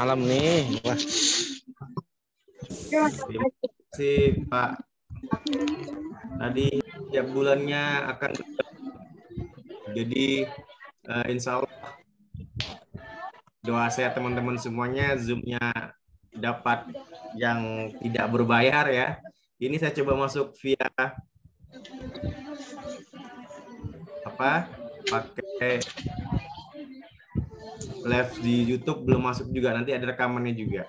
malam nih. Wah. Kasih Pak. Tadi tiap bulannya akan jadi uh, insya Allah doa saya teman-teman semuanya zoomnya dapat yang tidak berbayar ya. Ini saya coba masuk via apa? Pakai live di YouTube belum masuk juga. Nanti ada rekamannya juga.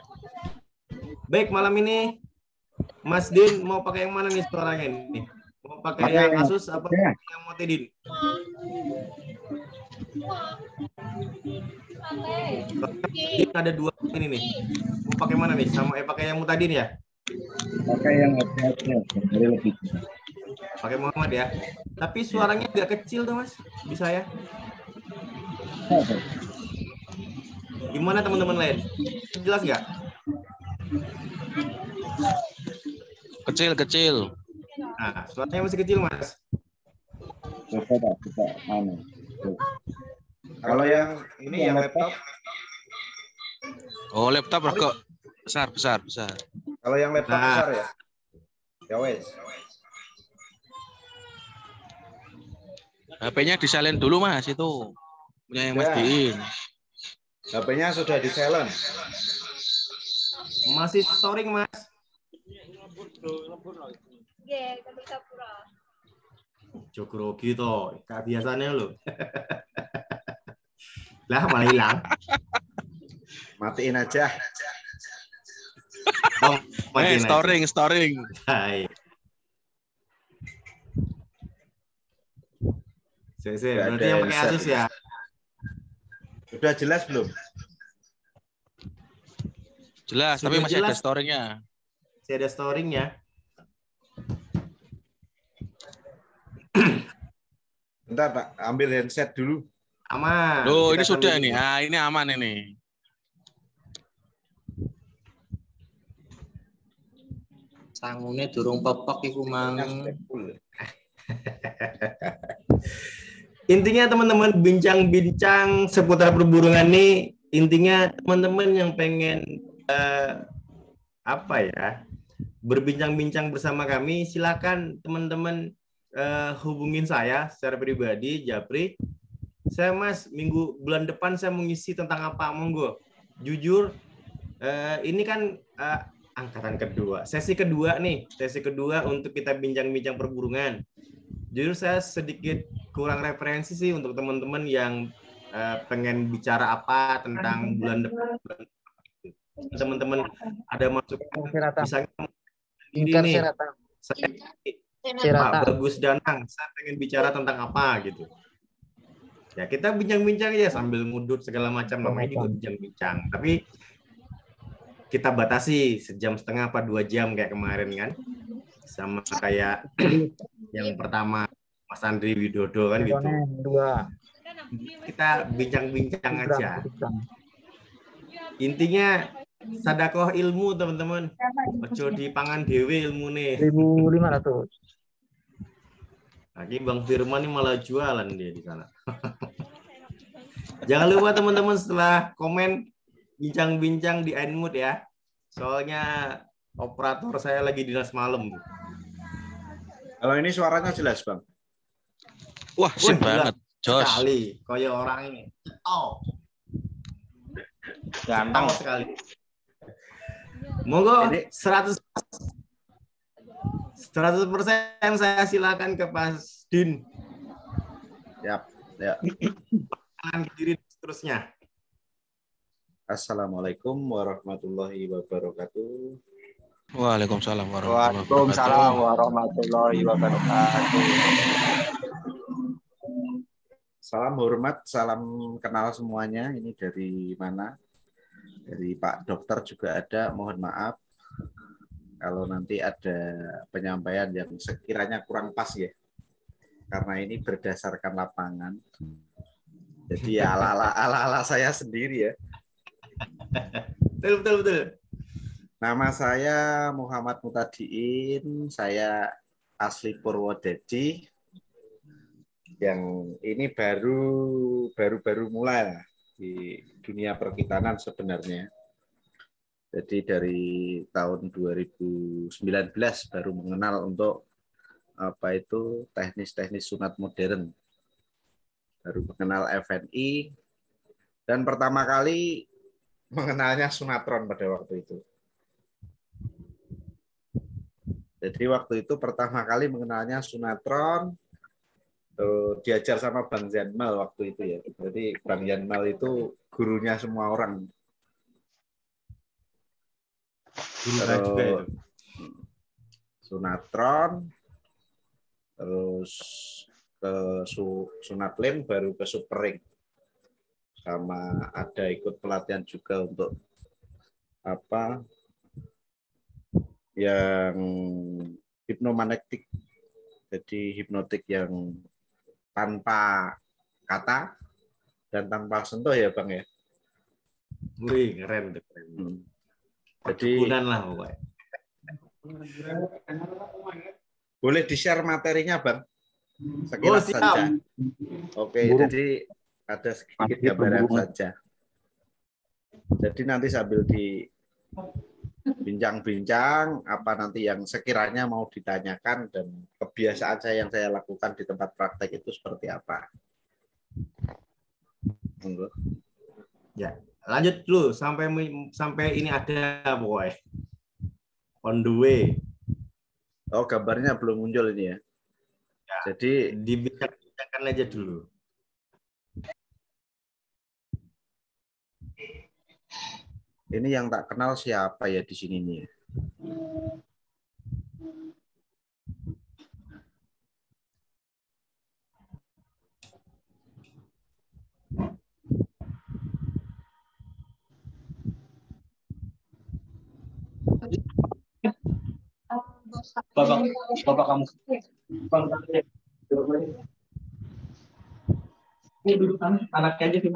Baik, malam ini Mas Din mau pakai yang mana nih suaranya ini? Mau pakai yang Asus apa ya. yang Motedin? Ini ada dua ini nih. Mau pakai mana nih? Sama eh pakai yang Mutadin ya? Pakai yang dari lebih. Pakai Muhammad ya. Tapi suaranya agak kecil tuh Mas di saya. Gimana teman-teman lain? Jelas nggak? Kecil, kecil. Nah, suaranya masih kecil, Mas. Coba coba mana? Kalau yang ini yang laptop. Oh, laptop kok besar, besar, besar. Kalau yang laptop nah. besar ya? Ya wes. HP-nya disalin dulu, Mas, itu. Punya yang ya. Mas Diin. HP-nya sudah di silent. Masih storing, Mas. Jokrogi to, kayak biasanya lo. lah malah hilang. Matiin aja. Oh, matiin eh, storing, aja. storing. Hai. Saya, saya, berarti yang pakai Asus ya. Sudah jelas belum? Jelas, Sudah tapi masih jelas. ada storingnya. Masih ada storingnya. Bentar Pak, ambil handset dulu. Aman. Loh, ini sudah ini. Ah, ini aman ini. Sangune durung popok iku mang. intinya teman-teman bincang-bincang seputar perburungan ini intinya teman-teman yang pengen uh, apa ya berbincang-bincang bersama kami silakan teman-teman uh, hubungin saya secara pribadi Japri. Saya mas minggu bulan depan saya mengisi tentang apa? Monggo. Jujur uh, ini kan uh, angkatan kedua sesi kedua nih. Sesi kedua untuk kita bincang-bincang perburungan jujur saya sedikit kurang referensi sih untuk teman-teman yang uh, pengen bicara apa tentang bulan depan. Teman-teman ada masukan misalnya ini nih, saya Pak Bagus Danang, saya pengen bicara tentang apa gitu. Ya kita bincang-bincang aja sambil ngudut segala macam. Namanya juga bincang-bincang. Tapi kita batasi sejam setengah apa dua jam kayak kemarin kan sama kayak yang pertama Mas Andri Widodo kan gitu. Dua. Kita bincang-bincang aja. Intinya sadakoh ilmu teman-teman. Ojo di pangan dewi ilmu nih. 1500. Lagi Bang Firman ini malah jualan dia di sana. Jangan lupa teman-teman setelah komen bincang-bincang di Einmood ya. Soalnya operator saya lagi dinas malam. Kalau ini suaranya jelas, Bang. Wah, sip banget. Jos. Sekali, koyo orang ini. Oh. Ganteng sekali. Monggo ini... 100 100 persen saya silakan ke Pas Din. Ya, ya. Tangan kiri seterusnya. Assalamualaikum warahmatullahi wabarakatuh. Waalaikumsalam warahmatullahi wabarakatuh. Waalaikumsalam warahmatullahi wabarakatuh. Salam hormat, salam kenal semuanya. Ini dari mana? Dari Pak Dokter juga ada. Mohon maaf kalau nanti ada penyampaian yang sekiranya kurang pas ya. Karena ini berdasarkan lapangan. Jadi ya ala-ala ala-ala saya sendiri ya. Betul betul betul. Nama saya Muhammad Mutadiin, saya asli Purwodadi. Yang ini baru baru baru mulai di dunia perkitanan sebenarnya. Jadi dari tahun 2019 baru mengenal untuk apa itu teknis-teknis sunat modern. Baru mengenal FNI dan pertama kali mengenalnya sunatron pada waktu itu. Jadi waktu itu pertama kali mengenalnya sunatron, tuh diajar sama Bang Zanmal waktu itu ya. Jadi Bang Zanmal itu gurunya semua orang. Guru saya juga itu. Sunatron, terus ke su, Sunatlim, baru ke Supering. Sama ada ikut pelatihan juga untuk apa yang hipnomagnetik jadi hipnotik yang tanpa kata dan tanpa sentuh ya bang ya Wih, keren tuh. Keren. Hmm. jadi lah pokoknya. boleh di share materinya bang Oh, sekilas siap. saja oke Burung. jadi ada sedikit gambaran saja jadi nanti sambil di bincang-bincang apa nanti yang sekiranya mau ditanyakan dan kebiasaan saya yang saya lakukan di tempat praktek itu seperti apa. Monggo. Lanjut dulu sampai sampai ini ada pokoknya. On the way. Oh, gambarnya belum muncul ini ya. Jadi Dibincang-bincangkan aja dulu. Ini yang tak kenal siapa ya di sini nih. Bapak, bapak kamu. Ini duduk anaknya aja sih.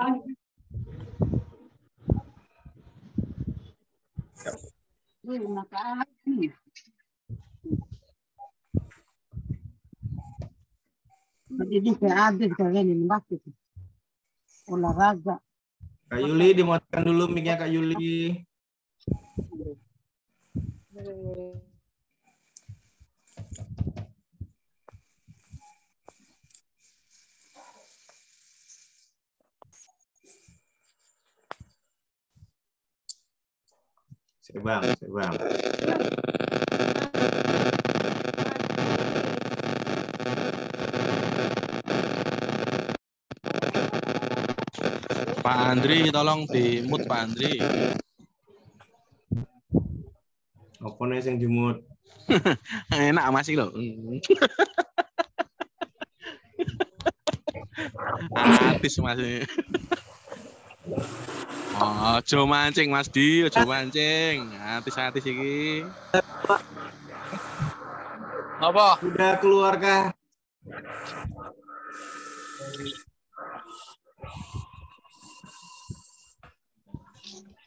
Jadi kayak ada kalian ini bakit. Olahraga. Kak Yuli dimatikan dulu mic-nya Kak Yuli. Saya bang, bang. Pak Andri tolong di mute Pak Andri. Apa nih yang dimut? Enak masih loh. Hmm. Artis masih. Oh, ojo mancing Mas Di, ojo mancing. Artis-artis iki. Apa? Udah keluar kah?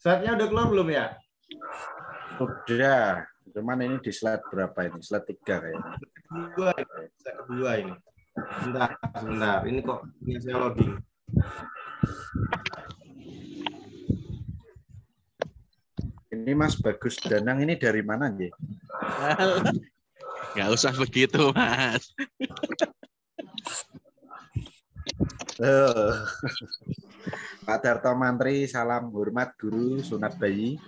Saatnya udah keluar belum ya? Udah, cuman ini di slide berapa ini? Slide tiga kayaknya. Dua, set kedua ini. Sebentar, sebentar. Ini kok ini saya loading. Ini Mas Bagus Danang ini dari mana nih? Nggak usah begitu, Mas. Eh, Pak Darto Mantri, salam hormat guru sunat bayi.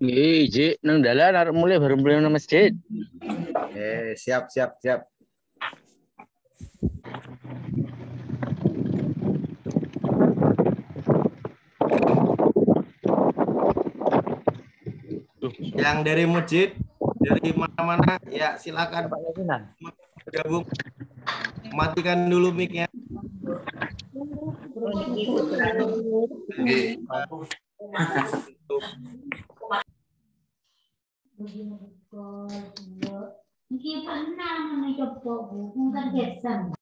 Nggih, Ji, nang dalan arep mulai baru mulai nang masjid. Eh, siap, siap, siap. Yang dari masjid, dari mana-mana, ya silakan gabung. Matikan dulu mic-nya. Kagesan.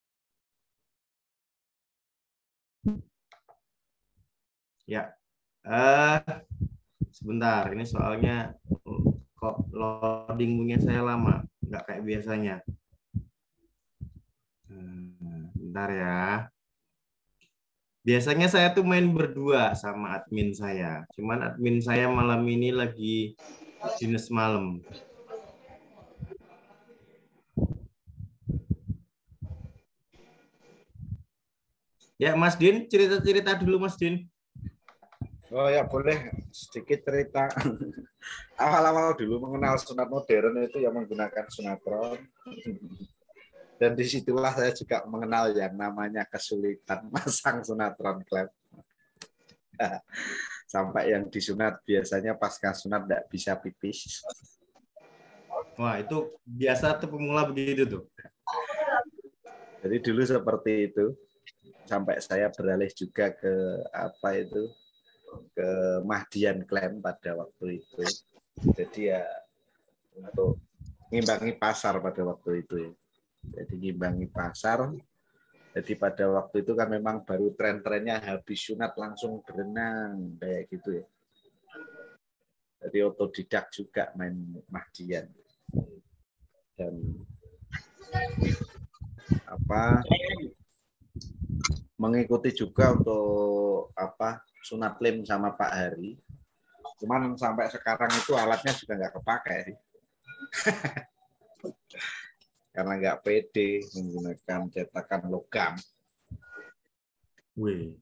Eh, sebentar. Ini soalnya mm, kok loading punya saya lama, nggak kayak biasanya. Hmm, Bentar ya. Biasanya saya tuh main berdua sama admin saya. Cuman admin saya malam ini lagi dinas malam. Ya, Mas Din, cerita-cerita dulu Mas Din. Oh ya boleh sedikit cerita. Awal-awal dulu mengenal sunat modern itu yang menggunakan sunatron. Dan di situlah saya juga mengenal yang namanya kesulitan masang sunatron klep. Sampai yang disunat biasanya pasca sunat tidak bisa pipis. Wah, itu biasa tuh pemula begitu tuh. Jadi dulu seperti itu. Sampai saya beralih juga ke apa itu ke Mahdian Klaim pada waktu itu. Jadi ya untuk ngimbangi pasar pada waktu itu ya. Jadi ngimbangi pasar. Jadi pada waktu itu kan memang baru tren-trennya habis sunat langsung berenang kayak gitu ya. Jadi otodidak juga main Mahdian. Dan apa mengikuti juga untuk apa sunat lim sama Pak Hari. Cuman sampai sekarang itu alatnya juga nggak kepakai sih. Karena nggak pede menggunakan cetakan logam. Wih.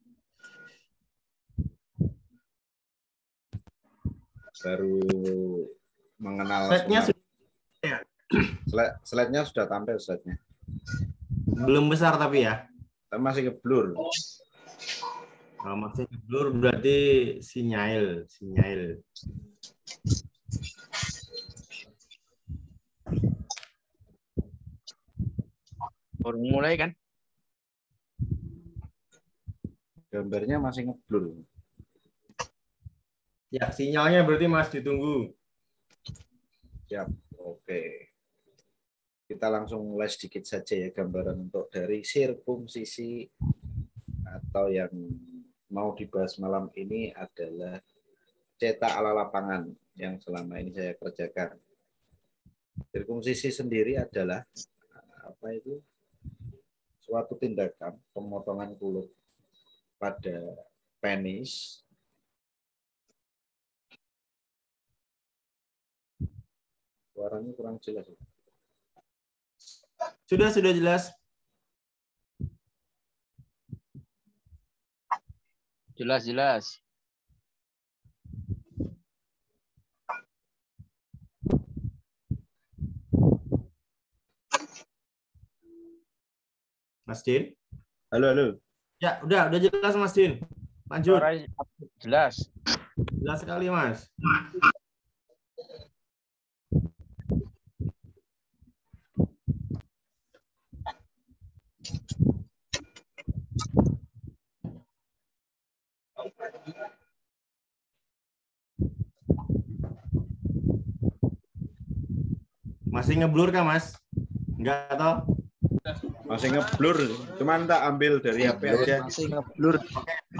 Baru mengenal Slide-nya sunat. sudah Slide- Slide-nya sudah tampil slide-nya. belum besar tapi ya. Tapi masih keblur. Kalau masih blur berarti sinyail, sinyail. Baru mulai kan? Gambarnya masih ngeblur. Ya, sinyalnya berarti Mas ditunggu. Siap. Oke. Kita langsung mulai sedikit saja ya gambaran untuk dari sirkumsisi atau yang mau dibahas malam ini adalah cetak ala lapangan yang selama ini saya kerjakan. Sirkumsisi sendiri adalah apa itu? Suatu tindakan pemotongan kulit pada penis suaranya kurang jelas. Sudah, sudah jelas. Jelas jelas. Mas Din. Halo, halo. Ya, udah, udah jelas Mas Din. Lanjut. Jelas. Jelas sekali, Mas. Masih ngeblur kah, Mas? Enggak toh? Masih ngeblur. Cuman tak ambil dari HP aja. Masih ngeblur.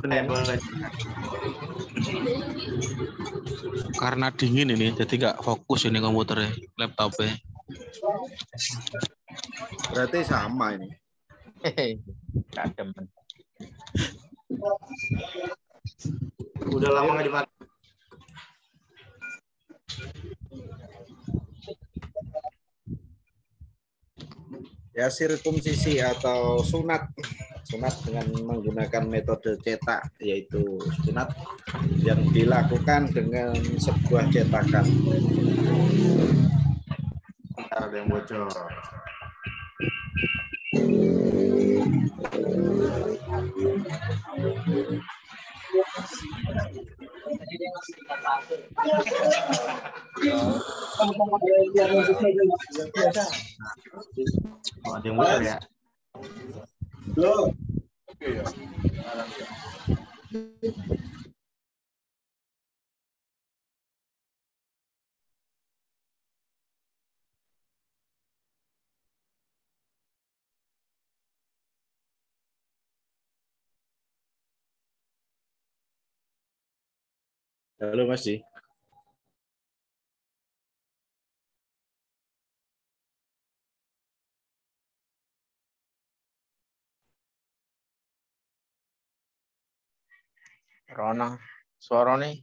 Boleh, boleh. Karena dingin ini, jadi nggak fokus ini komputernya, laptopnya. Berarti sama ini. Hehe. Kadem. Udah lama nggak dipakai. Ya sirkumsisi atau sunat. Sunat dengan menggunakan metode cetak yaitu sunat yang dilakukan dengan sebuah cetakan. Ada yang bocor. Oh, ada yang bocor ya? Halo Mas Ji. Rona. Suara nih.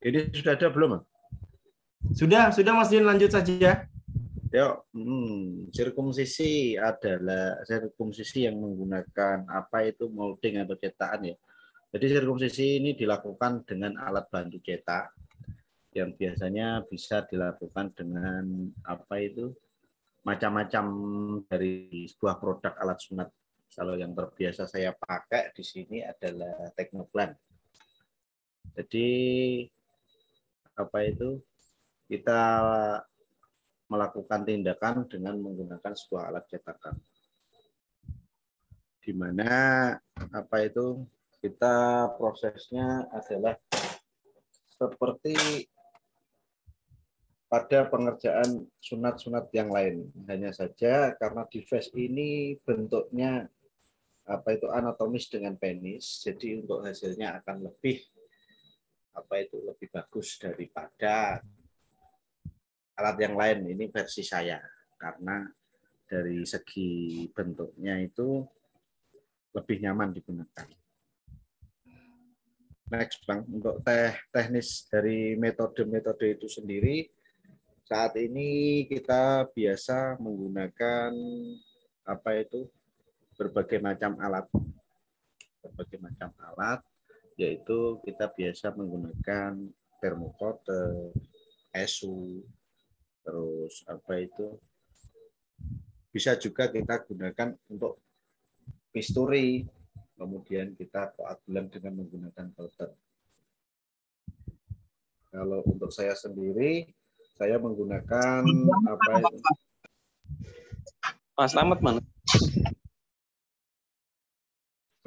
Ini sudah ada belum? Sudah, sudah Mas Din lanjut saja. Yuk, hmm, sirkumsisi adalah sirkumsisi yang menggunakan apa itu molding atau cetakan ya. Jadi sirkumsisi ini dilakukan dengan alat bantu cetak yang biasanya bisa dilakukan dengan apa itu macam-macam dari sebuah produk alat sunat. Kalau yang terbiasa saya pakai di sini adalah Teknoplan. Jadi apa itu kita melakukan tindakan dengan menggunakan sebuah alat cetakan. Di mana apa itu kita prosesnya adalah seperti pada pengerjaan sunat-sunat yang lain. Hanya saja karena device ini bentuknya apa itu anatomis dengan penis, jadi untuk hasilnya akan lebih apa itu lebih bagus daripada alat yang lain. Ini versi saya karena dari segi bentuknya itu lebih nyaman digunakan. Next, Bang, untuk teh teknis dari metode-metode itu sendiri saat ini kita biasa menggunakan apa itu berbagai macam alat berbagai macam alat yaitu kita biasa menggunakan termokote, esu, terus apa itu bisa juga kita gunakan untuk pisturi, kemudian kita koagulan dengan menggunakan powder. Kalau untuk saya sendiri, saya menggunakan apa itu? Mas mana?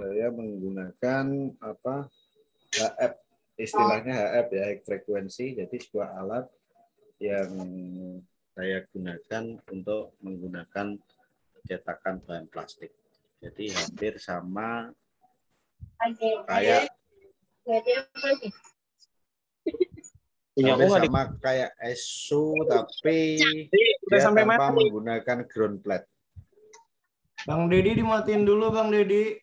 Saya menggunakan apa HF istilahnya HF ya high frekuensi jadi sebuah alat yang saya gunakan untuk menggunakan cetakan bahan plastik. Jadi hampir sama kayak Punya aku hampir di- sama kayak ESU tapi Udah dia sampai tanpa menggunakan ground plate. Bang Dedi dimatiin dulu Bang Dedi.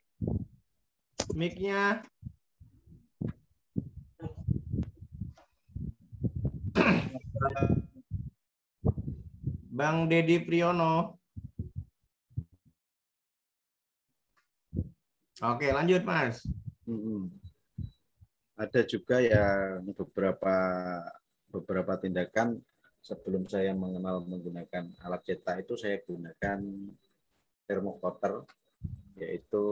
Mic-nya. Bang Dedi Priyono. Oke, lanjut Mas. Ada juga yang beberapa beberapa tindakan sebelum saya mengenal menggunakan alat cetak itu saya gunakan thermocoter yaitu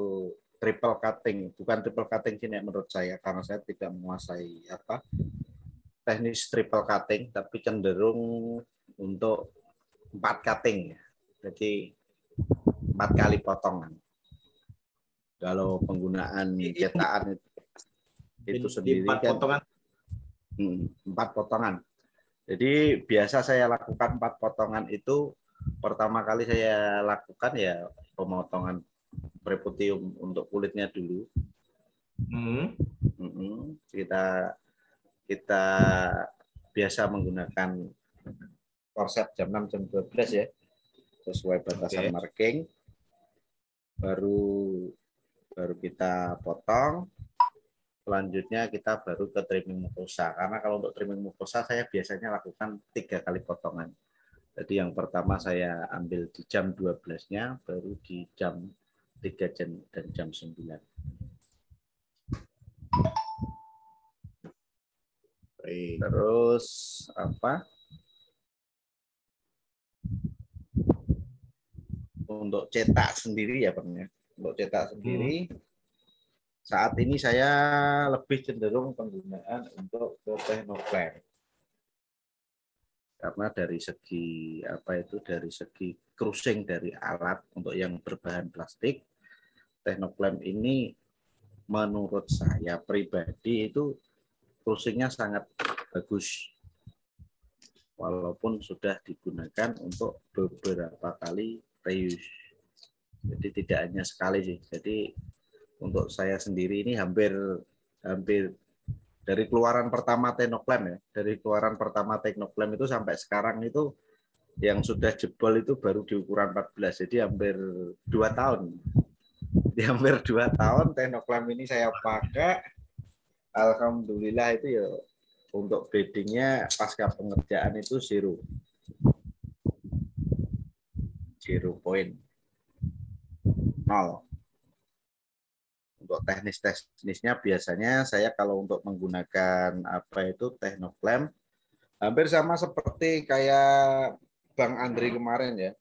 triple cutting bukan triple cutting sih Nek, menurut saya karena saya tidak menguasai apa teknis triple cutting tapi cenderung untuk empat cutting jadi empat kali potongan kalau penggunaan cetakan itu itu Di- di sendiri empat kan potongan. Hmm, empat potongan. Jadi biasa saya lakukan empat potongan itu pertama kali saya lakukan ya pemotongan preputium untuk kulitnya dulu. Hmm. Mm-mm. Kita kita biasa menggunakan korset jam 6 jam 12 ya sesuai batasan Oke. marking. Baru baru kita potong. Selanjutnya kita baru ke trimming mukosa. Karena kalau untuk trimming mukosa saya biasanya lakukan tiga kali potongan. Jadi yang pertama saya ambil di jam 12-nya, baru di jam 3 jam dan jam 9. Baik. Terus apa? Untuk cetak sendiri ya Bang ya. Untuk cetak sendiri saat ini saya lebih cenderung penggunaan untuk ke Technoplan. Karena dari segi apa itu dari segi cruising dari alat untuk yang berbahan plastik Technoplan ini menurut saya pribadi itu cruisingnya sangat bagus. Walaupun sudah digunakan untuk beberapa kali reuse. Jadi tidak hanya sekali sih. Jadi untuk saya sendiri ini hampir hampir dari keluaran pertama Teknoklam ya dari keluaran pertama Teknoklam itu sampai sekarang itu yang sudah jebol itu baru di ukuran 14 jadi hampir dua tahun Jadi hampir dua tahun Technoclam ini saya pakai. Alhamdulillah itu ya untuk beddingnya pasca pengerjaan itu zero. Zero point. Nol. Untuk teknis-teknisnya biasanya saya kalau untuk menggunakan apa itu Technoclam hampir sama seperti kayak Bang Andri kemarin ya.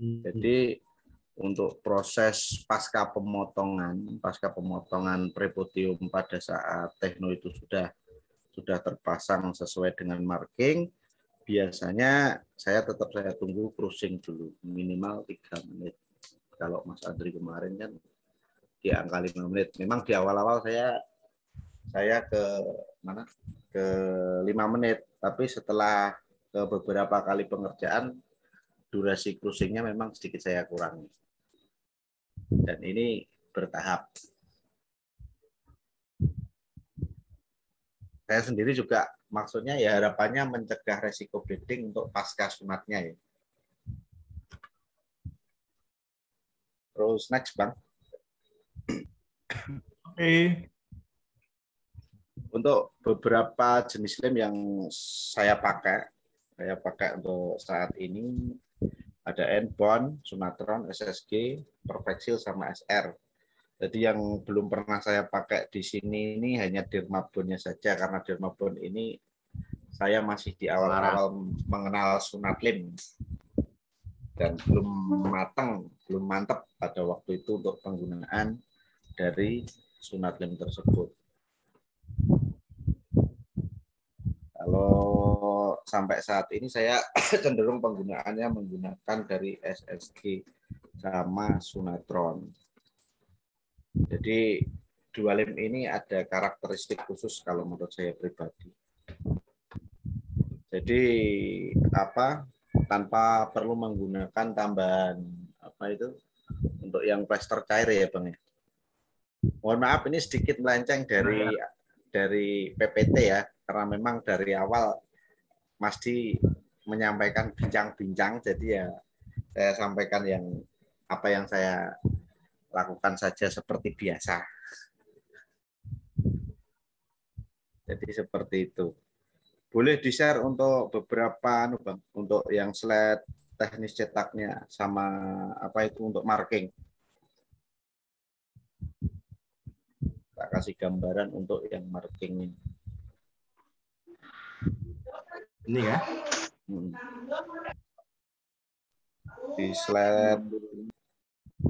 Jadi untuk proses pasca pemotongan, pasca pemotongan prepodium pada saat tekno itu sudah sudah terpasang sesuai dengan marking, biasanya saya tetap saya tunggu cruising dulu minimal tiga menit. Kalau Mas Andri kemarin kan di angka lima menit. Memang di awal-awal saya saya ke mana ke lima menit, tapi setelah ke beberapa kali pengerjaan durasi cruisingnya memang sedikit saya kurangi dan ini bertahap. Saya sendiri juga maksudnya ya harapannya mencegah resiko bleeding untuk pasca sunatnya ya. Terus next bang. Oke. Untuk beberapa jenis lem yang saya pakai, saya pakai untuk saat ini ada N-Bond, Sumatron, SSG, Perfexil, sama SR. Jadi yang belum pernah saya pakai di sini ini hanya Dermabonnya saja karena Dermabon ini saya masih di awal-awal mengenal Sunatlim dan belum matang, belum mantap pada waktu itu untuk penggunaan dari Sunatlim tersebut. Kalau sampai saat ini saya cenderung penggunaannya menggunakan dari SSG sama Sunatron. Jadi dua lem ini ada karakteristik khusus kalau menurut saya pribadi. Jadi apa tanpa perlu menggunakan tambahan apa itu untuk yang plaster cair ya bang ya. Mohon maaf ini sedikit melenceng dari dari PPT ya karena memang dari awal Mas Di menyampaikan bincang-bincang jadi ya saya sampaikan yang apa yang saya lakukan saja seperti biasa. Jadi seperti itu. Boleh di-share untuk beberapa anu untuk yang slide teknis cetaknya sama apa itu untuk marking. Tak kasih gambaran untuk yang marking ini. Ini ya. Hmm. Di slide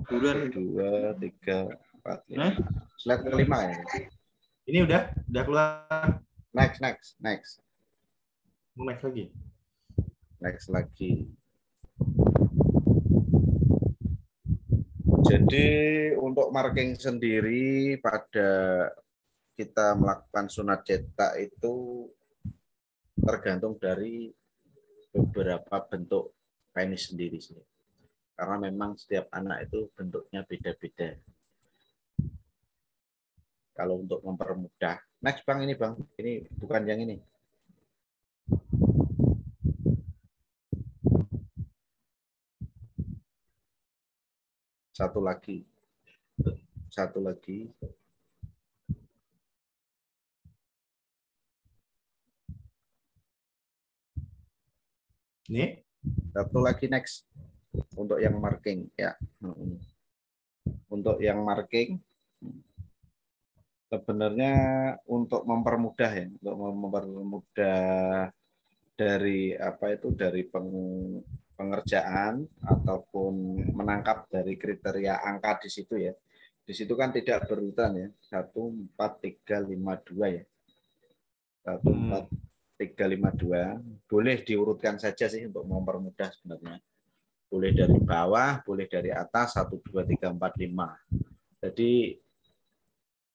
Buruan. dua, tiga, empat, lima. Slide kelima ya. Ini udah, udah keluar. Next, next, next, Mau Next lagi. next lagi. Jadi untuk marking sendiri pada kita melakukan sunat cetak itu tergantung dari beberapa bentuk penis sendiri sih. Karena memang setiap anak itu bentuknya beda-beda. Kalau untuk mempermudah, next bang ini bang, ini bukan yang ini. Satu lagi, satu lagi. Ini. Satu lagi next untuk yang marking ya. Hmm. Untuk yang marking sebenarnya untuk mempermudah ya, untuk mempermudah dari apa itu dari peng- pengerjaan ataupun menangkap dari kriteria angka di situ ya. Di situ kan tidak berurutan ya. Satu empat tiga lima dua ya. Satu Hmm. empat tiga lima dua. Boleh diurutkan saja sih untuk mempermudah sebenarnya. Boleh dari bawah, boleh dari atas satu dua tiga empat lima. Jadi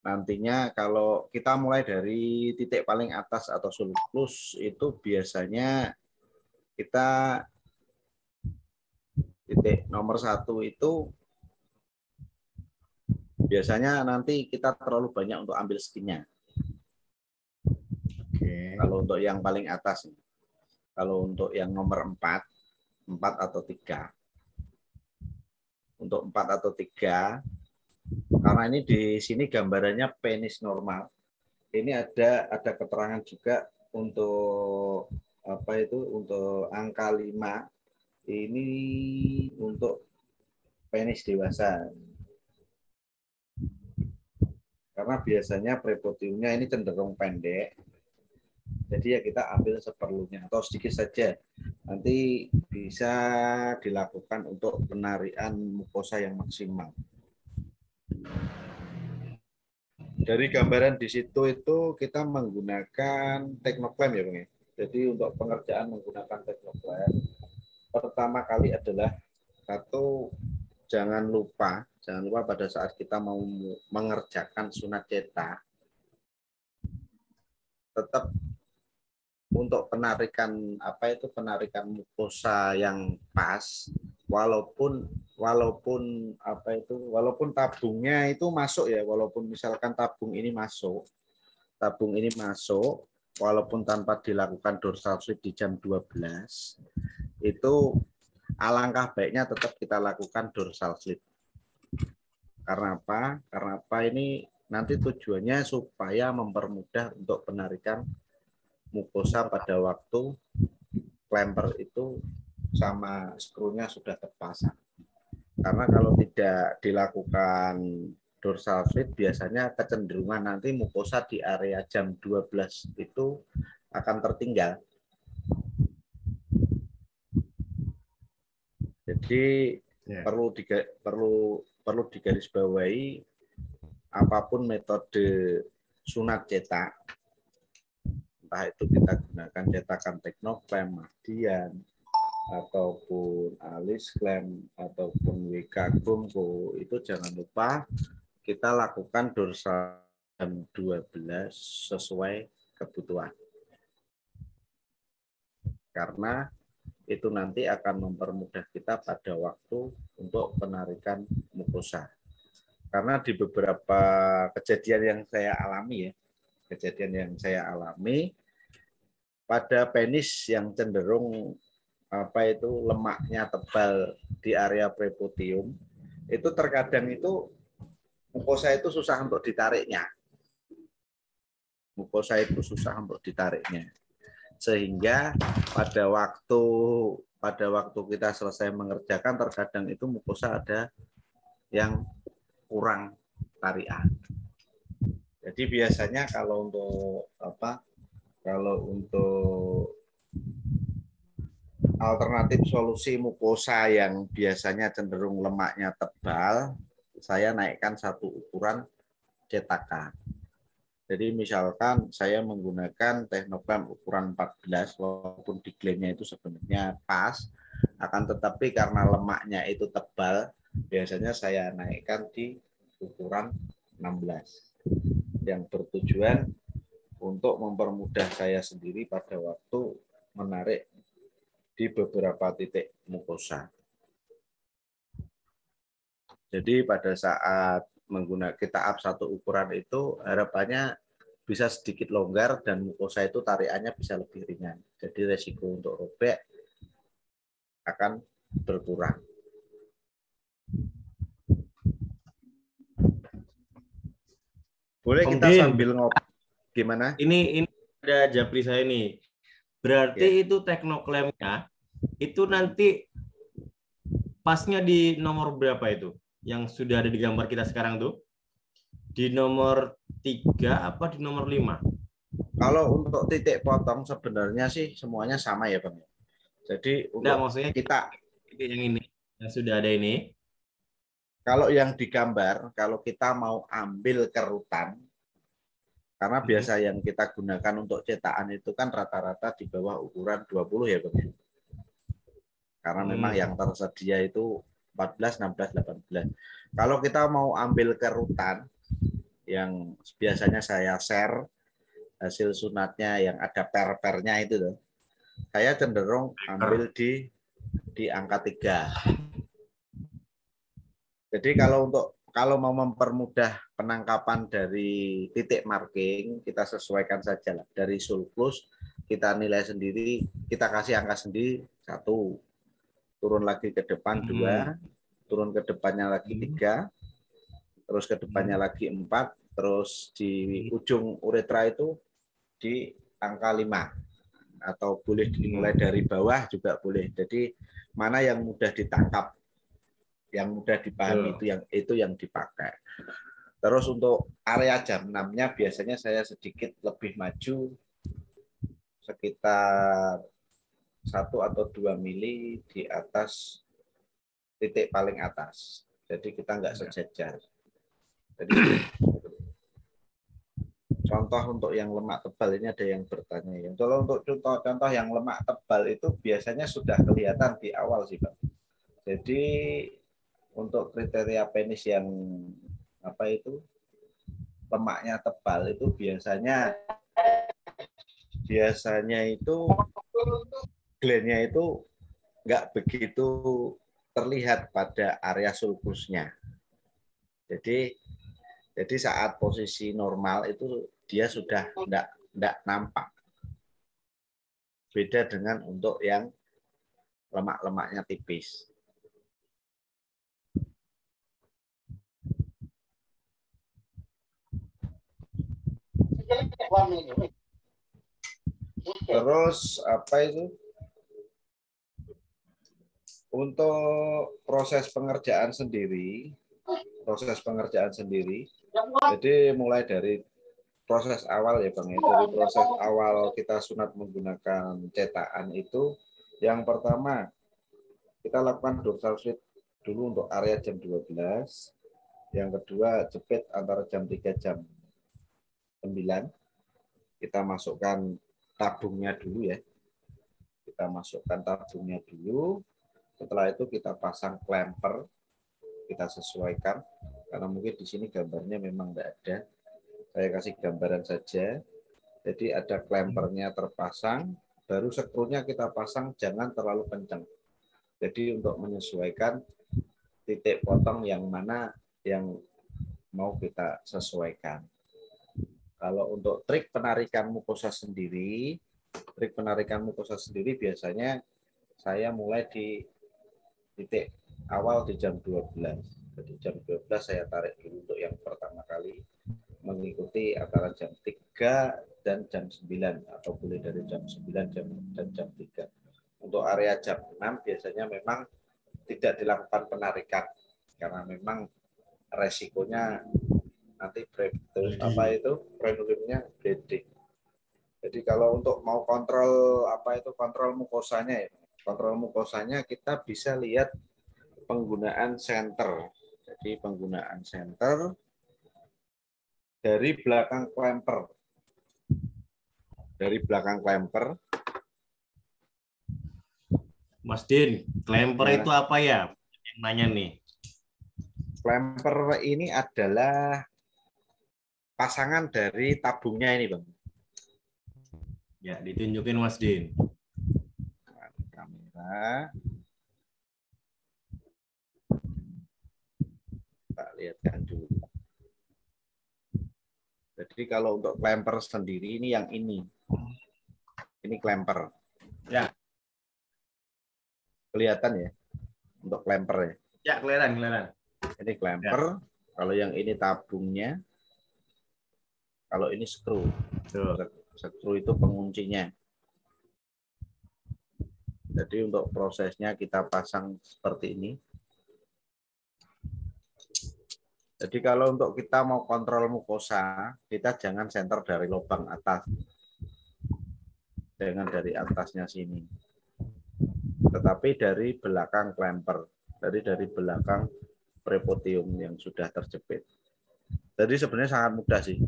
nantinya kalau kita mulai dari titik paling atas atau surplus itu biasanya kita titik nomor satu itu biasanya nanti kita terlalu banyak untuk ambil skinnya. Oke. Kalau untuk yang paling atas, kalau untuk yang nomor empat, empat atau tiga, untuk empat atau tiga Karena ini di sini gambarannya penis normal. Ini ada ada keterangan juga untuk apa itu untuk angka 5 ini untuk penis dewasa. Karena biasanya prepotiumnya ini cenderung pendek. Jadi ya kita ambil seperlunya atau sedikit saja. Nanti bisa dilakukan untuk penarian mukosa yang maksimal. Dari gambaran di situ itu kita menggunakan teknoklem ya Bang. ya. Jadi untuk pengerjaan menggunakan teknoklem pertama kali adalah satu jangan lupa jangan lupa pada saat kita mau mengerjakan sunat cetak tetap untuk penarikan apa itu penarikan mukosa yang pas walaupun walaupun apa itu walaupun tabungnya itu masuk ya walaupun misalkan tabung ini masuk tabung ini masuk walaupun tanpa dilakukan dorsal sweep di jam 12 itu alangkah baiknya tetap kita lakukan dorsal slit. Karena apa? Karena apa ini nanti tujuannya supaya mempermudah untuk penarikan mukosa pada waktu clamper itu sama skrunya sudah terpasang. Karena kalau tidak dilakukan dorsal slit biasanya kecenderungan nanti mukosa di area jam 12 itu akan tertinggal Jadi Ya. perlu diga, perlu perlu digarisbawahi apa pun metode sunat cetak entah itu kita gunakan cetakan teknoklem, mahdian ataupun alis klem ataupun WK itu jangan lupa kita lakukan dorsal jam 12 sesuai kebutuhan. Karena itu nanti akan mempermudah kita pada waktu untuk penarikan mukosa. Karena di beberapa kejadian yang saya alami ya, kejadian yang saya alami pada penis yang cenderung apa itu lemaknya tebal di area prepotium, itu terkadang itu mukosa itu susah untuk ditariknya. Mukosa itu susah untuk ditariknya sehingga pada waktu pada waktu kita selesai mengerjakan terkadang itu mukosa ada yang kurang tarian. Jadi biasanya kalau untuk apa? Kalau untuk alternatif solusi mukosa yang biasanya cenderung lemaknya tebal, saya naikkan satu ukuran cetakan. Jadi misalkan saya menggunakan teknoklem ukuran 14 walaupun diklaimnya itu sebenarnya pas akan tetapi karena lemaknya itu tebal biasanya saya naikkan di ukuran 16 yang bertujuan untuk mempermudah saya sendiri pada waktu menarik di beberapa titik mukosa. Jadi pada saat menggunakan kita up satu ukuran itu harapannya bisa sedikit longgar dan mukosa itu tarikannya bisa lebih ringan. Jadi resiko untuk robek akan berkurang. Boleh kita sambil ngopi. Gimana? Ini ini ada japri saya nih. Berarti Ya. itu teknoklemnya itu nanti pasnya di nomor berapa itu? Yang sudah ada di gambar kita sekarang tuh? Di nomor 3 apa di nomor 5? Kalau untuk titik potong sebenarnya sih semuanya sama ya Bang. Jadi untuk maksudnya kita yang ini yang sudah ada ini. kalau yang digambar, kalau kita mau ambil kerutan, karena Hmm. biasa yang kita gunakan untuk cetakan itu kan rata-rata di bawah ukuran 20 ya Bang. Karena memang Hmm. yang tersedia itu 14, 16, 18. Kalau kita mau ambil kerutan yang biasanya saya share hasil sunatnya yang ada per-pernya itu loh. Saya cenderung ambil di di angka 3. Jadi kalau untuk kalau mau mempermudah penangkapan dari titik marking, kita sesuaikan saja lah. Dari sulcus kita nilai sendiri, kita kasih angka sendiri satu, turun lagi ke depan Hmm. dua, turun ke depannya lagi Hmm. tiga, terus ke depannya lagi 4, terus di ujung uretra itu di angka 5 atau boleh dimulai dari bawah juga boleh. Jadi mana yang mudah ditangkap, yang mudah dipahami itu yang itu yang dipakai. Terus untuk area jam 6-nya biasanya saya sedikit lebih maju sekitar satu atau dua mili di atas titik paling atas. Jadi kita nggak sejajar. Jadi contoh untuk yang lemak tebal ini ada yang bertanya. Yang kalau untuk contoh-contoh yang lemak tebal itu biasanya sudah kelihatan di awal sih Pak. Jadi untuk kriteria penis yang apa itu lemaknya tebal itu biasanya biasanya itu glandnya itu nggak begitu terlihat pada area sulcusnya. Jadi jadi saat posisi normal itu dia sudah enggak enggak nampak. Beda dengan untuk yang lemak-lemaknya tipis. Terus apa itu? Untuk proses pengerjaan sendiri, proses pengerjaan sendiri. Jadi mulai dari proses awal ya Bang ya, dari proses awal kita sunat menggunakan cetakan itu yang pertama kita lakukan dorsal slit dulu untuk area jam 12. Yang kedua jepit antara jam 3 jam 9. Kita masukkan tabungnya dulu ya. Kita masukkan tabungnya dulu. Setelah itu kita pasang clamper, kita sesuaikan karena mungkin di sini gambarnya memang tidak ada. Saya kasih gambaran saja. Jadi ada clampernya terpasang, baru skrunya kita pasang jangan terlalu kencang. Jadi untuk menyesuaikan titik potong yang mana yang mau kita sesuaikan. Kalau untuk trik penarikan mukosa sendiri, trik penarikan mukosa sendiri biasanya saya mulai di titik awal di jam 12. Jadi jam 12 saya tarik dulu untuk yang pertama kali mengikuti antara jam 3 dan jam 9 atau boleh dari jam 9 jam dan jam 3. Untuk area jam 6 biasanya memang tidak dilakukan penarikan karena memang resikonya nanti breakthrough apa itu prenulimnya bleeding. Jadi kalau untuk mau kontrol apa itu kontrol mukosanya ya, kontrol mukosanya kita bisa lihat penggunaan center. Jadi penggunaan center dari belakang clamper. Dari belakang clamper Mas Din, clamper Ya. itu apa ya? Yang nanya nih. clamper ini adalah pasangan dari tabungnya ini, Bang. Ya, ditunjukin Mas Din. Kamera. Kita lihatkan dulu. Jadi kalau untuk clamper sendiri ini yang ini. Ini clamper. Ya. Kelihatan ya untuk clamper ya. Ya, kelihatan, kelihatan. Ini clamper. Kalau yang ini tabungnya. Kalau ini screw. Tuh. Screw itu penguncinya. Jadi untuk prosesnya kita pasang seperti ini. Jadi kalau untuk kita mau kontrol mukosa, kita jangan center dari lubang atas. Jangan dari atasnya sini. Tetapi dari belakang clamper. Dari dari belakang prepotium yang sudah terjepit. Jadi sebenarnya sangat mudah sih.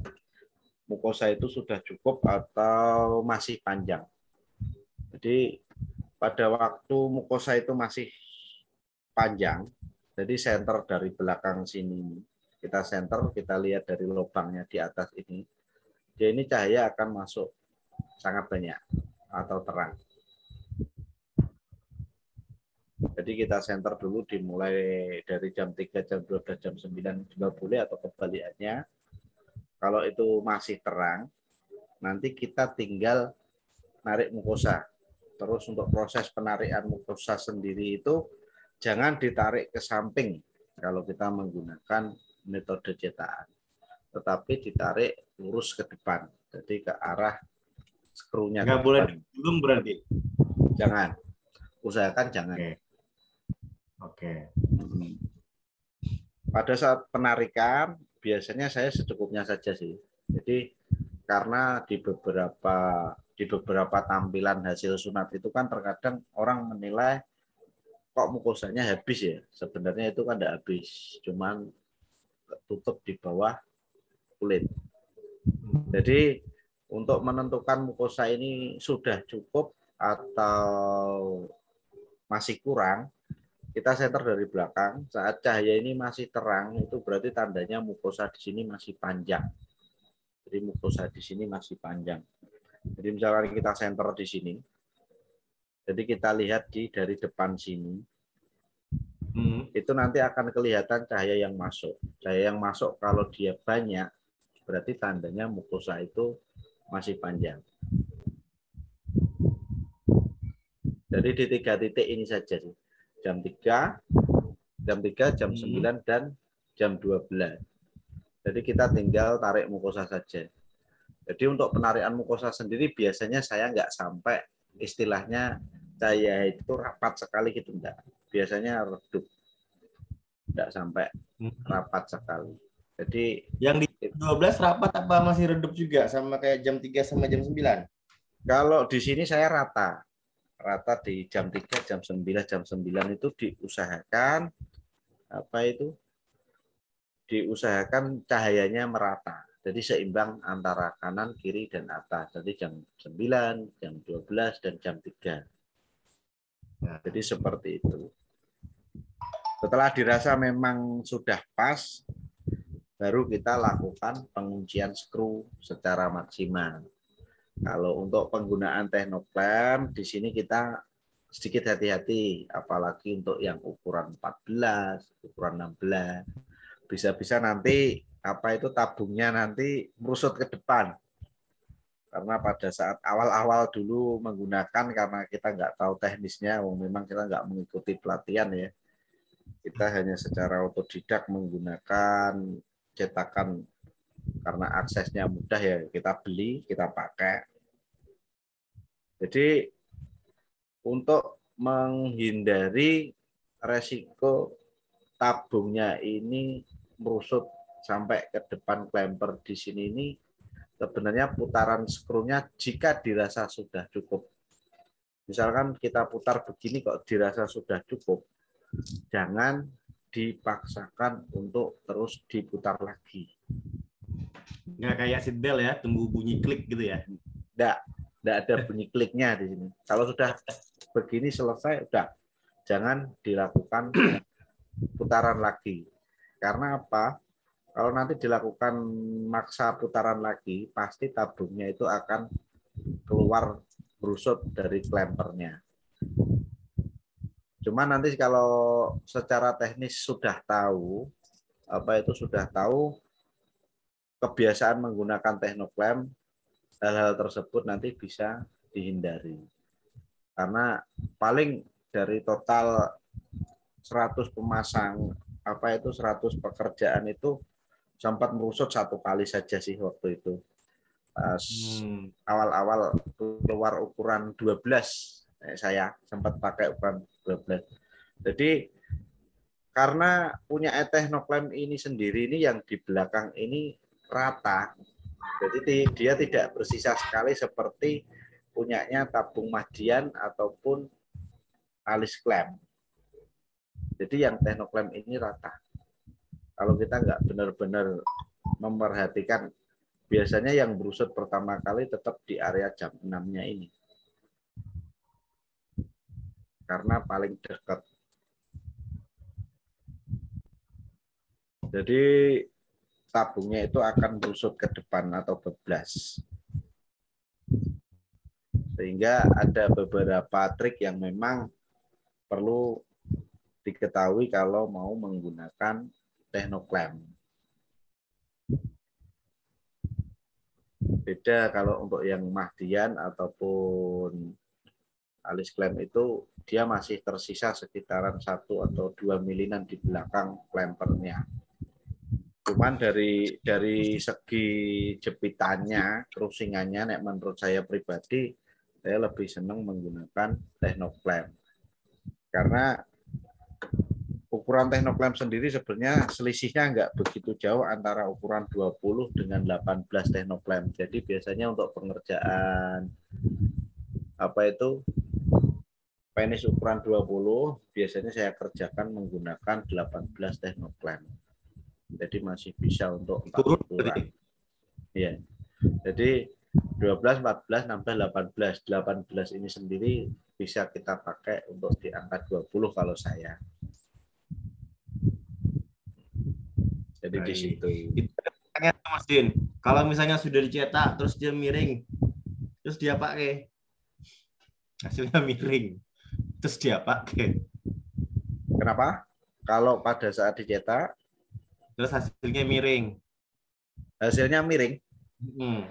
Mukosa itu sudah cukup atau masih panjang. Jadi pada waktu mukosa itu masih panjang, jadi center dari belakang sini kita center, kita lihat dari lubangnya di atas ini, dia ini cahaya akan masuk sangat banyak atau terang. Jadi kita center dulu dimulai dari jam 3, jam 12, jam 9 juga boleh atau kebalikannya. Kalau itu masih terang, nanti kita tinggal narik mukosa. Terus untuk proses penarikan mukosa sendiri itu jangan ditarik ke samping kalau kita menggunakan metode cetakan. Tetapi ditarik lurus ke depan. Jadi ke arah skrunya Nggak boleh belum berarti. Jangan. Usahakan jangan. Oke. Oke. Hmm. Pada saat penarikan biasanya saya secukupnya saja sih. Jadi karena di beberapa di beberapa tampilan hasil sunat itu kan terkadang orang menilai kok mukosanya habis ya. Sebenarnya itu kan tidak habis, cuman tutup di bawah kulit. Jadi untuk menentukan mukosa ini sudah cukup atau masih kurang, kita center dari belakang. Saat cahaya ini masih terang, itu berarti tandanya mukosa di sini masih panjang. Jadi mukosa di sini masih panjang. Jadi misalkan kita center di sini, jadi kita lihat di dari depan sini, Hmm. itu nanti akan kelihatan cahaya yang masuk. Cahaya yang masuk kalau dia banyak, berarti tandanya mukosa itu masih panjang. Jadi di tiga titik ini saja sih. Jam 3, jam 3, jam Hmm. 9, dan jam 12. Jadi kita tinggal tarik mukosa saja. Jadi untuk penarikan mukosa sendiri biasanya saya nggak sampai istilahnya cahaya itu rapat sekali gitu enggak. Biasanya redup. Enggak sampai Hmm. rapat sekali. Jadi Yang di 12 rapat apa masih redup juga sama kayak jam 3 sama jam 9? Kalau di sini saya rata. Rata di jam 3, jam 9, jam 9 itu diusahakan apa itu? Diusahakan cahayanya merata. Jadi seimbang antara kanan, kiri dan atas. Jadi jam 9, jam 12 dan jam 3. Nah, jadi seperti itu. Setelah dirasa memang sudah pas, baru kita lakukan penguncian skru secara maksimal. Kalau untuk penggunaan teknoklam, di sini kita sedikit hati-hati, apalagi untuk yang ukuran 14, ukuran 16. Bisa-bisa nanti apa itu tabungnya nanti merusut ke depan. Karena pada saat awal-awal dulu menggunakan karena kita nggak tahu teknisnya, memang kita nggak mengikuti pelatihan ya. Kita hanya secara otodidak menggunakan cetakan karena aksesnya mudah ya kita beli kita pakai jadi untuk menghindari resiko tabungnya ini merusut sampai ke depan clamper di sini ini sebenarnya putaran skrunya jika dirasa sudah cukup misalkan kita putar begini kok dirasa sudah cukup jangan dipaksakan untuk terus diputar lagi Nggak kayak seatbelt ya, tunggu bunyi klik gitu ya. Enggak, enggak ada bunyi kliknya di sini. Kalau sudah begini selesai, udah jangan dilakukan putaran lagi. Karena apa? Kalau nanti dilakukan maksa putaran lagi, pasti tabungnya itu akan keluar berusut dari klempernya. Cuma nanti kalau secara teknis sudah tahu, apa itu sudah tahu kebiasaan menggunakan teknoklem, hal-hal tersebut nanti bisa dihindari. Karena paling dari total 100 pemasang apa itu 100 pekerjaan itu sempat merusut satu kali saja sih waktu itu. Pas Hmm. awal-awal keluar ukuran 12 eh, saya sempat pakai ukuran 12. Jadi karena punya Etehnoklem ini sendiri ini yang di belakang ini rata. Jadi dia tidak bersisa sekali seperti punyanya tabung Mahdian ataupun alis klem. Jadi yang teknoklem ini rata. Kalau kita nggak benar-benar memperhatikan, biasanya yang berusut pertama kali tetap di area jam 6-nya ini. Karena paling dekat. Jadi tabungnya itu akan berusut ke depan atau beblas. Sehingga ada beberapa trik yang memang perlu diketahui kalau mau menggunakan teknoklem. Beda kalau untuk yang Mahdian ataupun alis klem itu dia masih tersisa sekitaran satu atau dua milinan di belakang klempernya. Cuman dari dari segi jepitannya, cruisingannya, nek menurut saya pribadi, saya lebih senang menggunakan Technoclamp. Karena ukuran Technoclamp sendiri sebenarnya selisihnya nggak begitu jauh antara ukuran 20 dengan 18 Technoclamp. Jadi biasanya untuk pengerjaan apa itu penis ukuran 20 biasanya saya kerjakan menggunakan 18 Technoclamp. Jadi masih bisa untuk Turun ukuran. Iya. Jadi 12, 14, 16, 18. 18 ini sendiri bisa kita pakai untuk di angka 20 kalau saya. Jadi di situ. Tanya Mas Din, kalau misalnya sudah dicetak terus dia miring, terus dia pakai hasilnya miring, terus dia pakai, Kenapa? Kalau pada saat dicetak terus hasilnya miring. hasilnya miring. Hmm.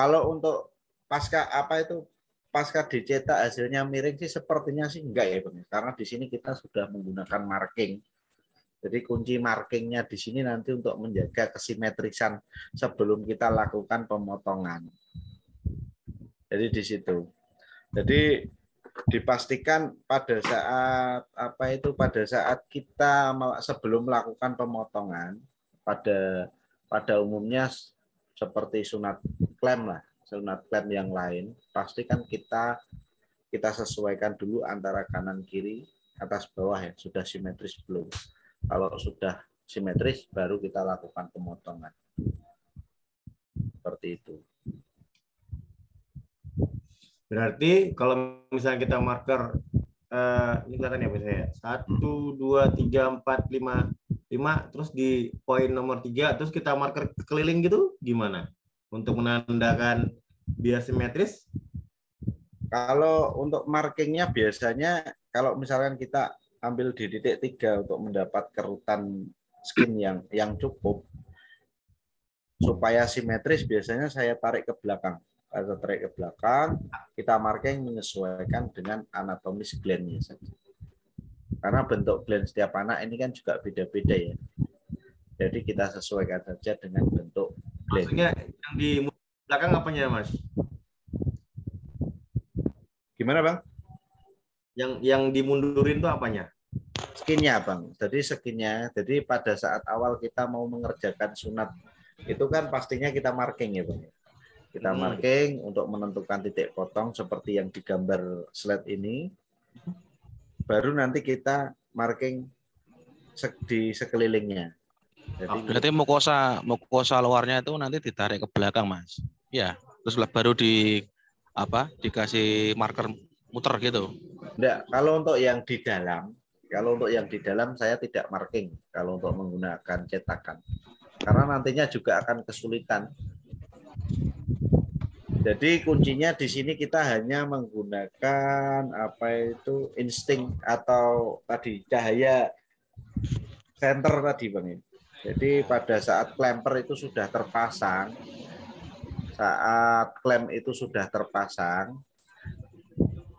Kalau untuk pasca apa itu pasca dicetak hasilnya miring sih sepertinya sih enggak ya Bang. Karena di sini kita sudah menggunakan marking. Jadi kunci markingnya di sini nanti untuk menjaga kesimetrisan sebelum kita lakukan pemotongan. Jadi di situ. Jadi dipastikan pada saat apa itu pada saat kita sebelum melakukan pemotongan pada pada umumnya seperti sunat klem lah sunat klem yang lain pastikan kita kita sesuaikan dulu antara kanan kiri atas bawah ya sudah simetris belum. Kalau sudah simetris baru kita lakukan pemotongan. Seperti itu. Berarti kalau misalnya kita marker eh, ini kelihatan ya Mas ya. Satu, dua, tiga, empat, lima, lima, terus di poin nomor tiga, terus kita marker keliling gitu, gimana? Untuk menandakan dia simetris? Kalau untuk markingnya biasanya kalau misalkan kita ambil di titik tiga untuk mendapat kerutan skin yang yang cukup supaya simetris biasanya saya tarik ke belakang. Saya tarik ke belakang, kita marking menyesuaikan dengan anatomis glandnya saja. Karena bentuk gland setiap anak ini kan juga beda-beda ya. Jadi kita sesuaikan saja dengan bentuk gland. Maksudnya yang di belakang apanya Mas? Gimana bang? Yang yang dimundurin tuh apanya? skinnya bang jadi skinnya jadi pada saat awal kita mau mengerjakan sunat itu kan pastinya kita marking ya bang kita Hmm. marking untuk menentukan titik potong seperti yang digambar slide ini baru nanti kita marking di sekelilingnya jadi Oh, Berarti mukosa mukosa luarnya itu nanti ditarik ke belakang, Mas. Ya, terus baru di apa? Dikasih marker muter gitu. enggak kalau untuk yang di dalam kalau untuk yang di dalam saya tidak marking kalau untuk menggunakan cetakan karena nantinya juga akan kesulitan Jadi kuncinya di sini kita hanya menggunakan apa itu insting atau tadi cahaya center tadi bang. Jadi pada saat clamper itu sudah terpasang, saat klem itu sudah terpasang,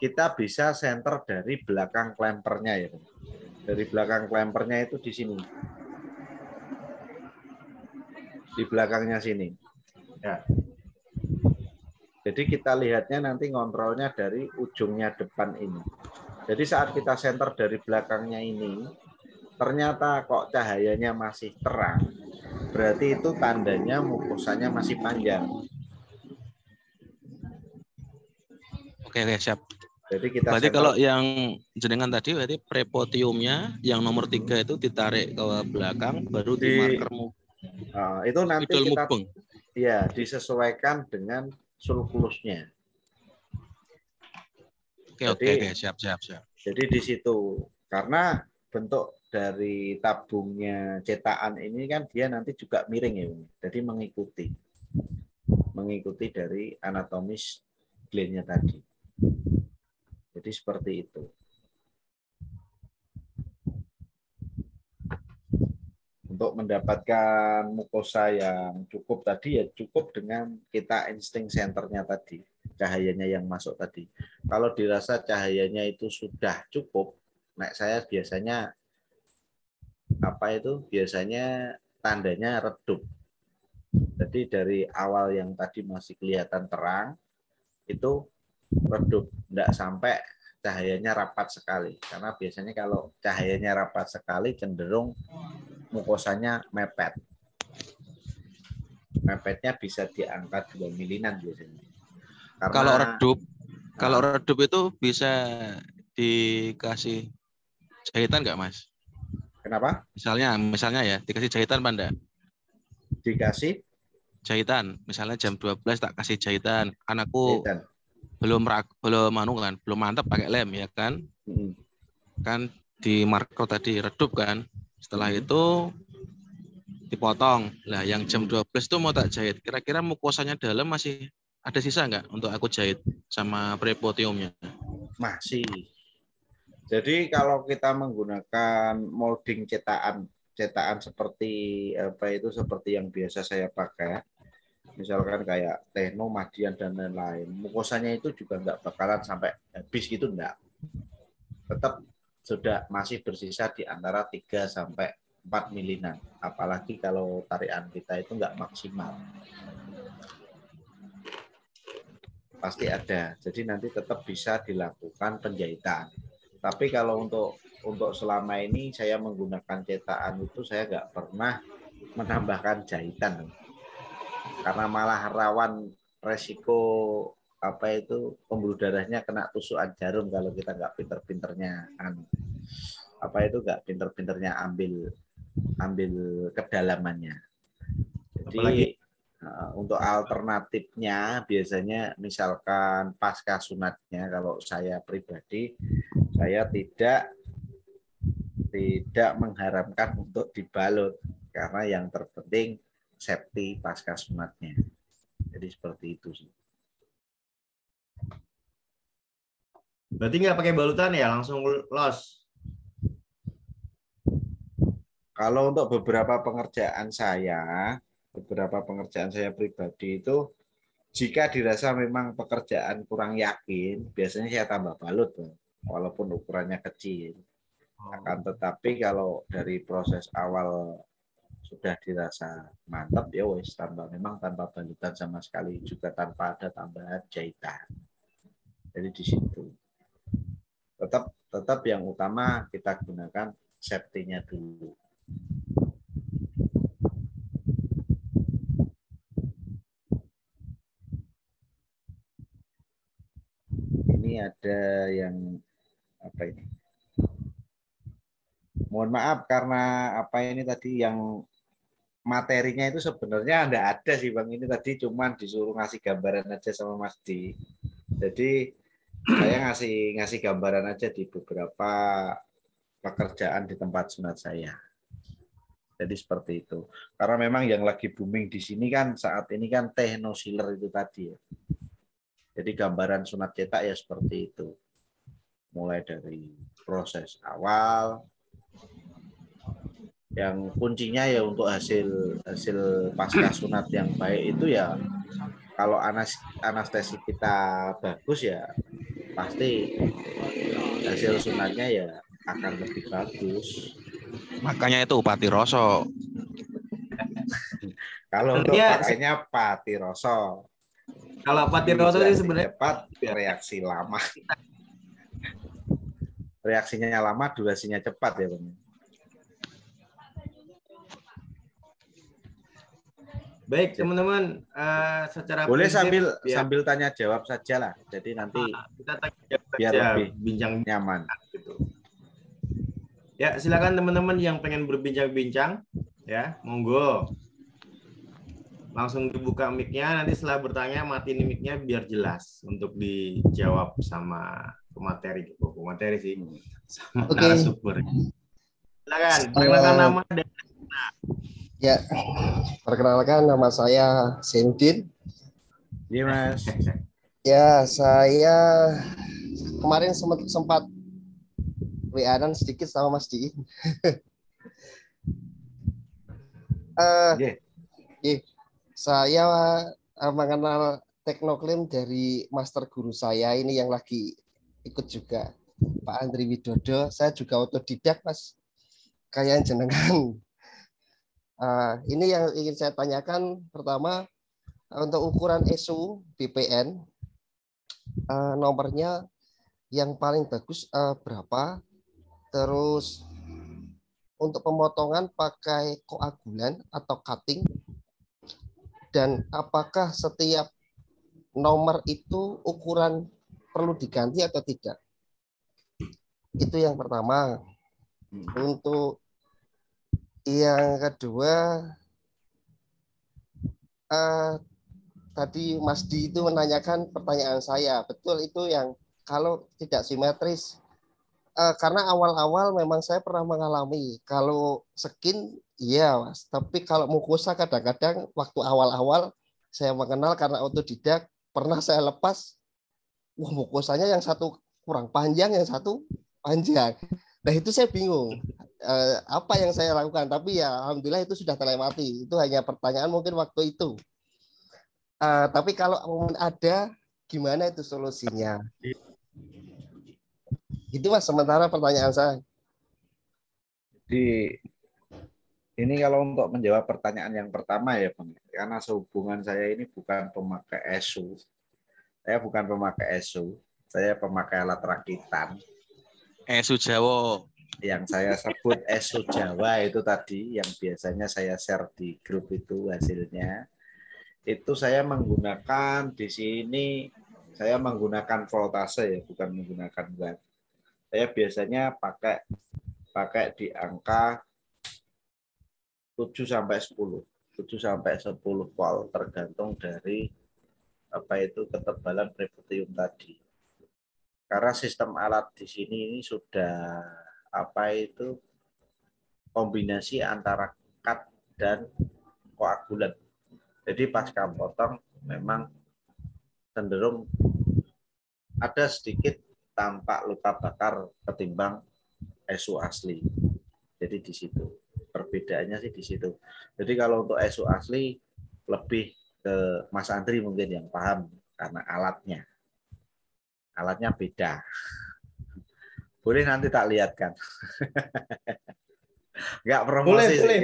kita bisa center dari belakang klempernya ya. Bang. Dari belakang klempernya itu di sini, di belakangnya sini. Ya. Jadi kita lihatnya nanti ngontrolnya dari ujungnya depan ini. Jadi saat kita center dari belakangnya ini, ternyata kok cahayanya masih terang, berarti itu tandanya mukosanya masih panjang. Oke, oke, siap. Jadi kita Berarti center- kalau yang jenengan tadi berarti prepotiumnya yang nomor tiga itu ditarik ke belakang, baru di, Di- marker mu- Ah, itu nanti idul kita mubeng. ya disesuaikan dengan sulkulusnya. Oke, oke, Jadi- oke, siap, siap, siap. Jadi di situ karena bentuk dari tabungnya cetakan ini kan dia nanti juga miring ya, jadi mengikuti mengikuti dari anatomis glandnya tadi. Jadi seperti itu. Untuk mendapatkan mukosa yang cukup tadi ya cukup dengan kita insting senternya tadi, cahayanya yang masuk tadi. Kalau dirasa cahayanya itu sudah cukup, nah saya biasanya apa itu biasanya tandanya redup. Jadi dari awal yang tadi masih kelihatan terang itu redup, tidak sampai cahayanya rapat sekali. Karena biasanya kalau cahayanya rapat sekali cenderung mukosanya mepet. Mepetnya bisa di angka 2 milinan biasanya. Karena, Kalau redup, kalau Ah. redup itu bisa dikasih jahitan nggak mas? kenapa? Misalnya, misalnya ya dikasih jahitan enggak? Dikasih Jahitan, misalnya jam 12 tak kasih jahitan. Anakku jahitan. belum rak, belum anu kan, belum mantap pakai lem ya kan? Mm. Kan di marker tadi redup kan. Setelah Hmm. itu dipotong. Lah yang jam 12 itu mau tak jahit. Kira-kira mukosanya dalam masih ada sisa nggak untuk aku jahit sama prepotiumnya? Masih. Jadi kalau kita menggunakan molding cetakan cetakan seperti apa itu seperti yang biasa saya pakai, misalkan kayak Tekno, Madian dan lain-lain, mukosanya itu juga nggak bakalan sampai habis gitu enggak. Tetap sudah masih bersisa di antara 3 sampai 4 milinan. Apalagi kalau tarian kita itu nggak maksimal. Pasti ada. Jadi nanti tetap bisa dilakukan penjahitan. Tapi kalau untuk untuk selama ini saya menggunakan cetakan itu saya nggak pernah menambahkan jahitan karena malah rawan resiko apa itu pembuluh darahnya kena tusukan jarum kalau kita nggak pinter-pinternya anu apa itu nggak pinter-pinternya ambil ambil kedalamannya jadi Apalagi? eh, untuk alternatifnya biasanya misalkan pasca sunatnya kalau saya pribadi saya tidak tidak mengharapkan untuk dibalut karena yang terpenting safety pasca sunatnya. Jadi seperti itu sih. Berarti nggak pakai balutan ya, langsung los. Kalau untuk beberapa pengerjaan saya, beberapa pengerjaan saya pribadi itu jika dirasa memang pekerjaan kurang yakin, biasanya saya tambah balut, walaupun ukurannya kecil. Akan tetapi kalau dari proses awal sudah dirasa mantap ya wes tambah memang tanpa balutan sama sekali juga tanpa ada tambahan jahitan. Jadi di situ. Tetap tetap yang utama kita gunakan safety-nya dulu. Ini ada yang apa ini? Mohon maaf karena apa ini tadi yang materinya itu sebenarnya enggak ada sih Bang. Ini tadi cuman disuruh ngasih gambaran aja sama Mas Di. Jadi saya ngasih ngasih gambaran aja di beberapa pekerjaan di tempat sunat saya. Jadi seperti itu. Karena memang yang lagi booming di sini kan saat ini kan techno sealer itu tadi ya. Jadi gambaran sunat cetak ya seperti itu. Mulai dari proses awal, yang kuncinya ya untuk hasil hasil pasca sunat yang baik itu ya kalau anestesi kita bagus ya pasti hasil sunatnya ya akan lebih bagus. Makanya itu Pati Roso. Kalau untuk Sebenarnya- pakainya pati roso. Kalau Pati Roso ini sebenarnya cepat, reaksi lama. Reaksinya lama, durasinya cepat ya Bang. Baik teman-teman eh, secara Boleh prinsip, sambil biar- sambil tanya jawab saja lah. Jadi nanti kita tanya biar saja lebih bincang nyaman. gitu. Ya, silakan teman-teman yang pengen berbincang-bincang ya, monggo. Langsung dibuka mic-nya, nanti setelah bertanya matiin mic-nya biar jelas untuk dijawab sama pemateri gitu. Pemateri sih sama Oke. narasumber. Silakan, perkenalkan Eh, nama dan Ya, perkenalkan nama saya Sendin. Iya Mas. Ya, saya kemarin sempat sempat WA-an sedikit sama Mas Di. Eh, Iya. iya. saya eh, mengenal Teknoklim dari master guru saya ini yang lagi ikut juga Pak Andri Widodo. Saya juga otodidak, Mas. Kayak jenengan Eh, ini yang ingin saya tanyakan pertama untuk ukuran ESU BPN eh, nomornya yang paling bagus eh, berapa? Terus untuk pemotongan pakai koagulan atau cutting dan apakah setiap nomor itu ukuran perlu diganti atau tidak? Itu yang pertama. Untuk yang kedua, eh, tadi Mas Di itu menanyakan pertanyaan saya. Betul itu yang kalau tidak simetris. Eh, karena awal-awal memang saya pernah mengalami kalau skin iya mas tapi kalau mukosa kadang-kadang waktu awal-awal saya mengenal karena otodidak pernah saya lepas wah mukosanya yang satu kurang panjang yang satu panjang nah itu saya bingung. Eh, apa yang saya lakukan? Tapi ya alhamdulillah itu sudah terlewati. Itu hanya pertanyaan mungkin waktu itu. Eh, tapi kalau momen ada gimana itu solusinya? Itu mas sementara pertanyaan saya. Jadi ini kalau untuk menjawab pertanyaan yang pertama ya Bang, karena sehubungan saya ini bukan pemakai ESU. Saya bukan pemakai ESU, saya pemakai alat rakitan. ESU Jawa. Yang saya sebut ESU Jawa itu tadi yang biasanya saya share di grup itu hasilnya. Itu saya menggunakan di sini saya menggunakan voltase ya, bukan menggunakan watt. Saya biasanya pakai pakai di angka 7 sampai 10. 7 sampai 10 volt tergantung dari apa itu ketebalan preputium tadi. Karena sistem alat di sini ini sudah apa itu kombinasi antara cut dan koagulan. Jadi pasca potong memang cenderung ada sedikit tampak luka bakar ketimbang ESU asli. Jadi di situ perbedaannya sih di situ. Jadi kalau untuk ESU asli lebih ke Mas Andri mungkin yang paham karena alatnya. Alatnya beda. Boleh nanti tak lihatkan. Enggak promosi Boleh, sih. boleh.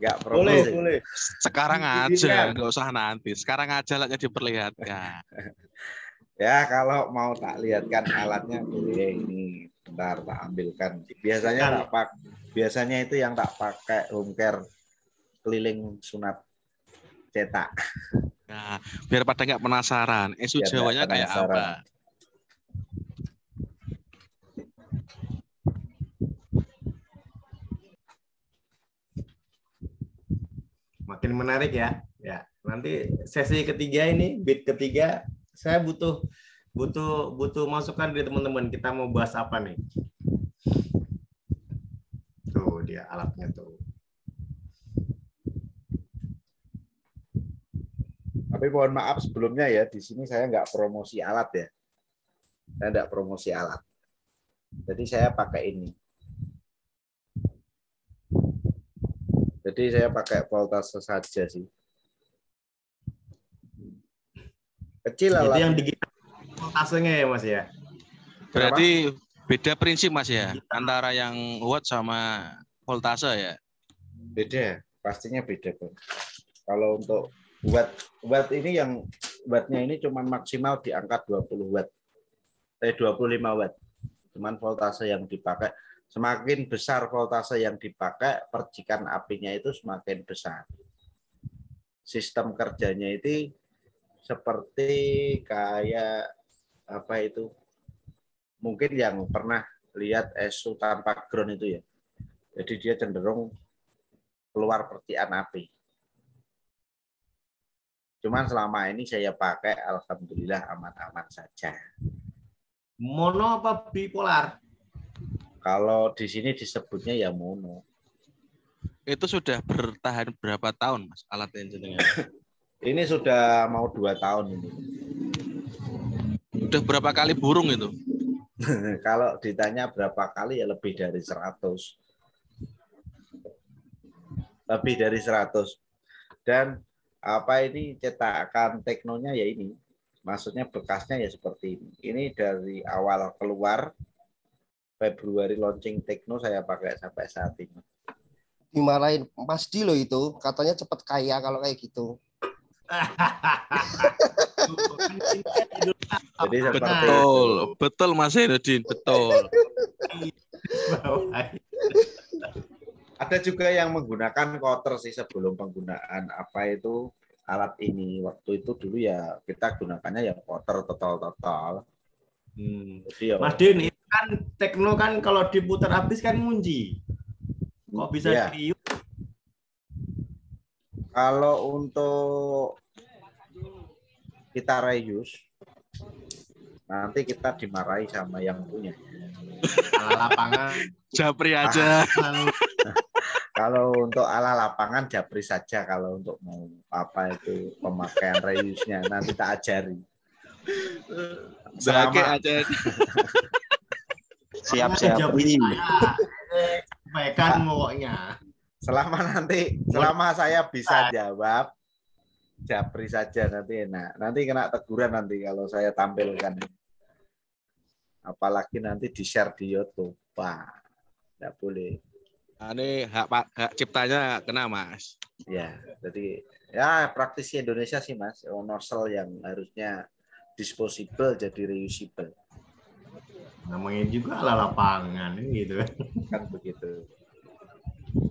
Enggak Boleh, promosi. boleh. Sekarang Bibitnya. aja, nggak usah nanti. Sekarang aja lah diperlihatkan. Ya kalau mau tak lihatkan alatnya boleh ini bentar tak ambilkan. Biasanya tak pak biasanya itu yang tak pakai home care keliling sunat cetak. Nah, biar pada nggak penasaran. ESU Biar Jawanya kayak apa? Makin menarik ya. Ya, nanti sesi ketiga ini, bit ketiga, saya butuh butuh butuh masukan dari teman-teman. Kita mau bahas apa nih? Tuh dia alatnya tuh. Tapi mohon maaf sebelumnya ya di sini saya nggak promosi alat ya. Saya nggak promosi alat. Jadi saya pakai ini. Jadi saya pakai voltase saja sih. Kecil Itu alat. yang digital voltasenya ya Mas ya. Berarti beda prinsip Mas ya antara yang watt sama voltase ya. beda pastinya beda Bang. kalau untuk watt watt ini yang wattnya ini cuman maksimal di angka 20 watt eh 25 watt cuman voltase yang dipakai semakin besar voltase yang dipakai percikan apinya itu semakin besar sistem kerjanya itu seperti kayak apa itu mungkin yang pernah lihat ESU tanpa ground itu ya jadi dia cenderung keluar percikan api. Cuman selama ini saya pakai alhamdulillah aman-aman saja. Mono apa bipolar? Kalau di sini disebutnya ya mono. Itu sudah bertahan berapa tahun Mas alat jenengan? Ini sudah mau dua tahun ini. Udah berapa kali burung itu? Kalau ditanya berapa kali ya lebih dari 100. Lebih dari 100. Dan apa ini cetakan teknonya ya ini. Maksudnya bekasnya ya seperti ini. Ini dari awal keluar Februari launching Tekno saya pakai sampai saat ini. dimarahin Mas Di loh itu katanya cepet kaya kalau kayak gitu. Jadi seperti Betul, itu. betul Mas Henudin, betul. Ada juga yang menggunakan koter sih sebelum penggunaan apa itu alat ini. Waktu itu dulu ya kita gunakannya ya koter total-total. Hmm. Jadi ya Mas Din, itu kan tekno kan kalau diputar habis kan ngunci. Kok bisa Iya. diiut? Kalau untuk kita reuse, nanti kita dimarahi sama yang punya. ala lapangan Japri aja. Kalau untuk ala lapangan japri saja. Kalau untuk mau apa itu pemakaian reuse-nya nanti tak ajari. Selama, aja. Japri saya. Eh, Sampaikan pokoknya. selama nanti selama saya bisa jawab japri saja nanti enak. Nanti kena teguran nanti kalau saya tampilkan. Apalagi nanti di share di YouTube. Wah, tidak boleh. Nah, Ini hak, pak- hak ciptanya kena Mas. Ya, jadi ya praktisi Indonesia sih mas, nozzle yang harusnya disposable jadi reusable Namanya juga ala lapangan gitu. kan begitu.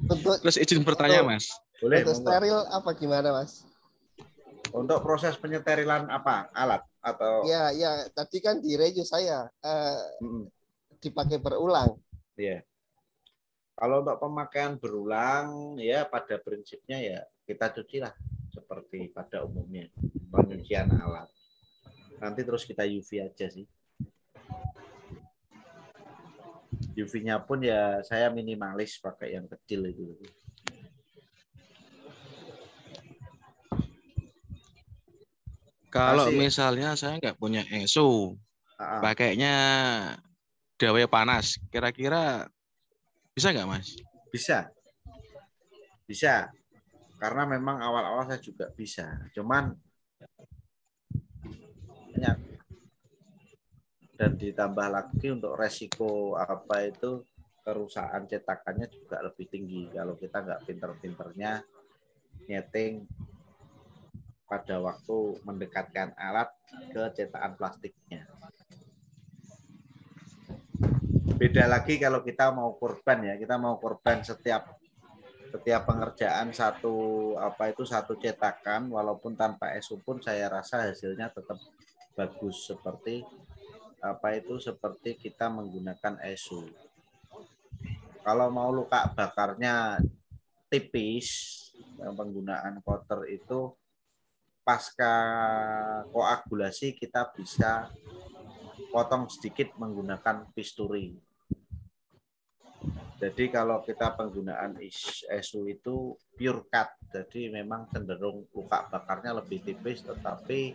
Untuk Terus izin bertanya Mas. Boleh untuk steril apa gimana mas? untuk proses penyeterilan apa alat atau Ya ya tadi kan di reuse saya eh, Mm, dipakai berulang. iya. Kalau untuk pemakaian berulang ya pada prinsipnya ya kita cuci lah seperti pada umumnya penyucian alat. Nanti terus kita UV aja sih. UV-nya pun ya saya minimalis pakai yang kecil itu. Kalau Masih- misalnya saya nggak punya ESO, pakainya dawai panas, kira-kira bisa nggak Mas? Bisa. Bisa. Karena memang awal-awal saya juga bisa. Cuman banyak. Dan ditambah lagi untuk resiko apa itu kerusakan cetakannya juga lebih tinggi kalau kita nggak pinter-pinternya nyeting pada waktu mendekatkan alat ke cetakan plastiknya. Beda lagi kalau kita mau korban ya, kita mau korban setiap setiap pengerjaan satu apa itu satu cetakan walaupun tanpa ESO pun saya rasa hasilnya tetap bagus seperti apa itu seperti kita menggunakan ESO. Kalau mau luka bakarnya tipis penggunaan koter itu pasca koagulasi kita bisa potong sedikit menggunakan pisturi. Jadi kalau kita penggunaan ESU itu pure cut, jadi memang cenderung luka bakarnya lebih tipis, tetapi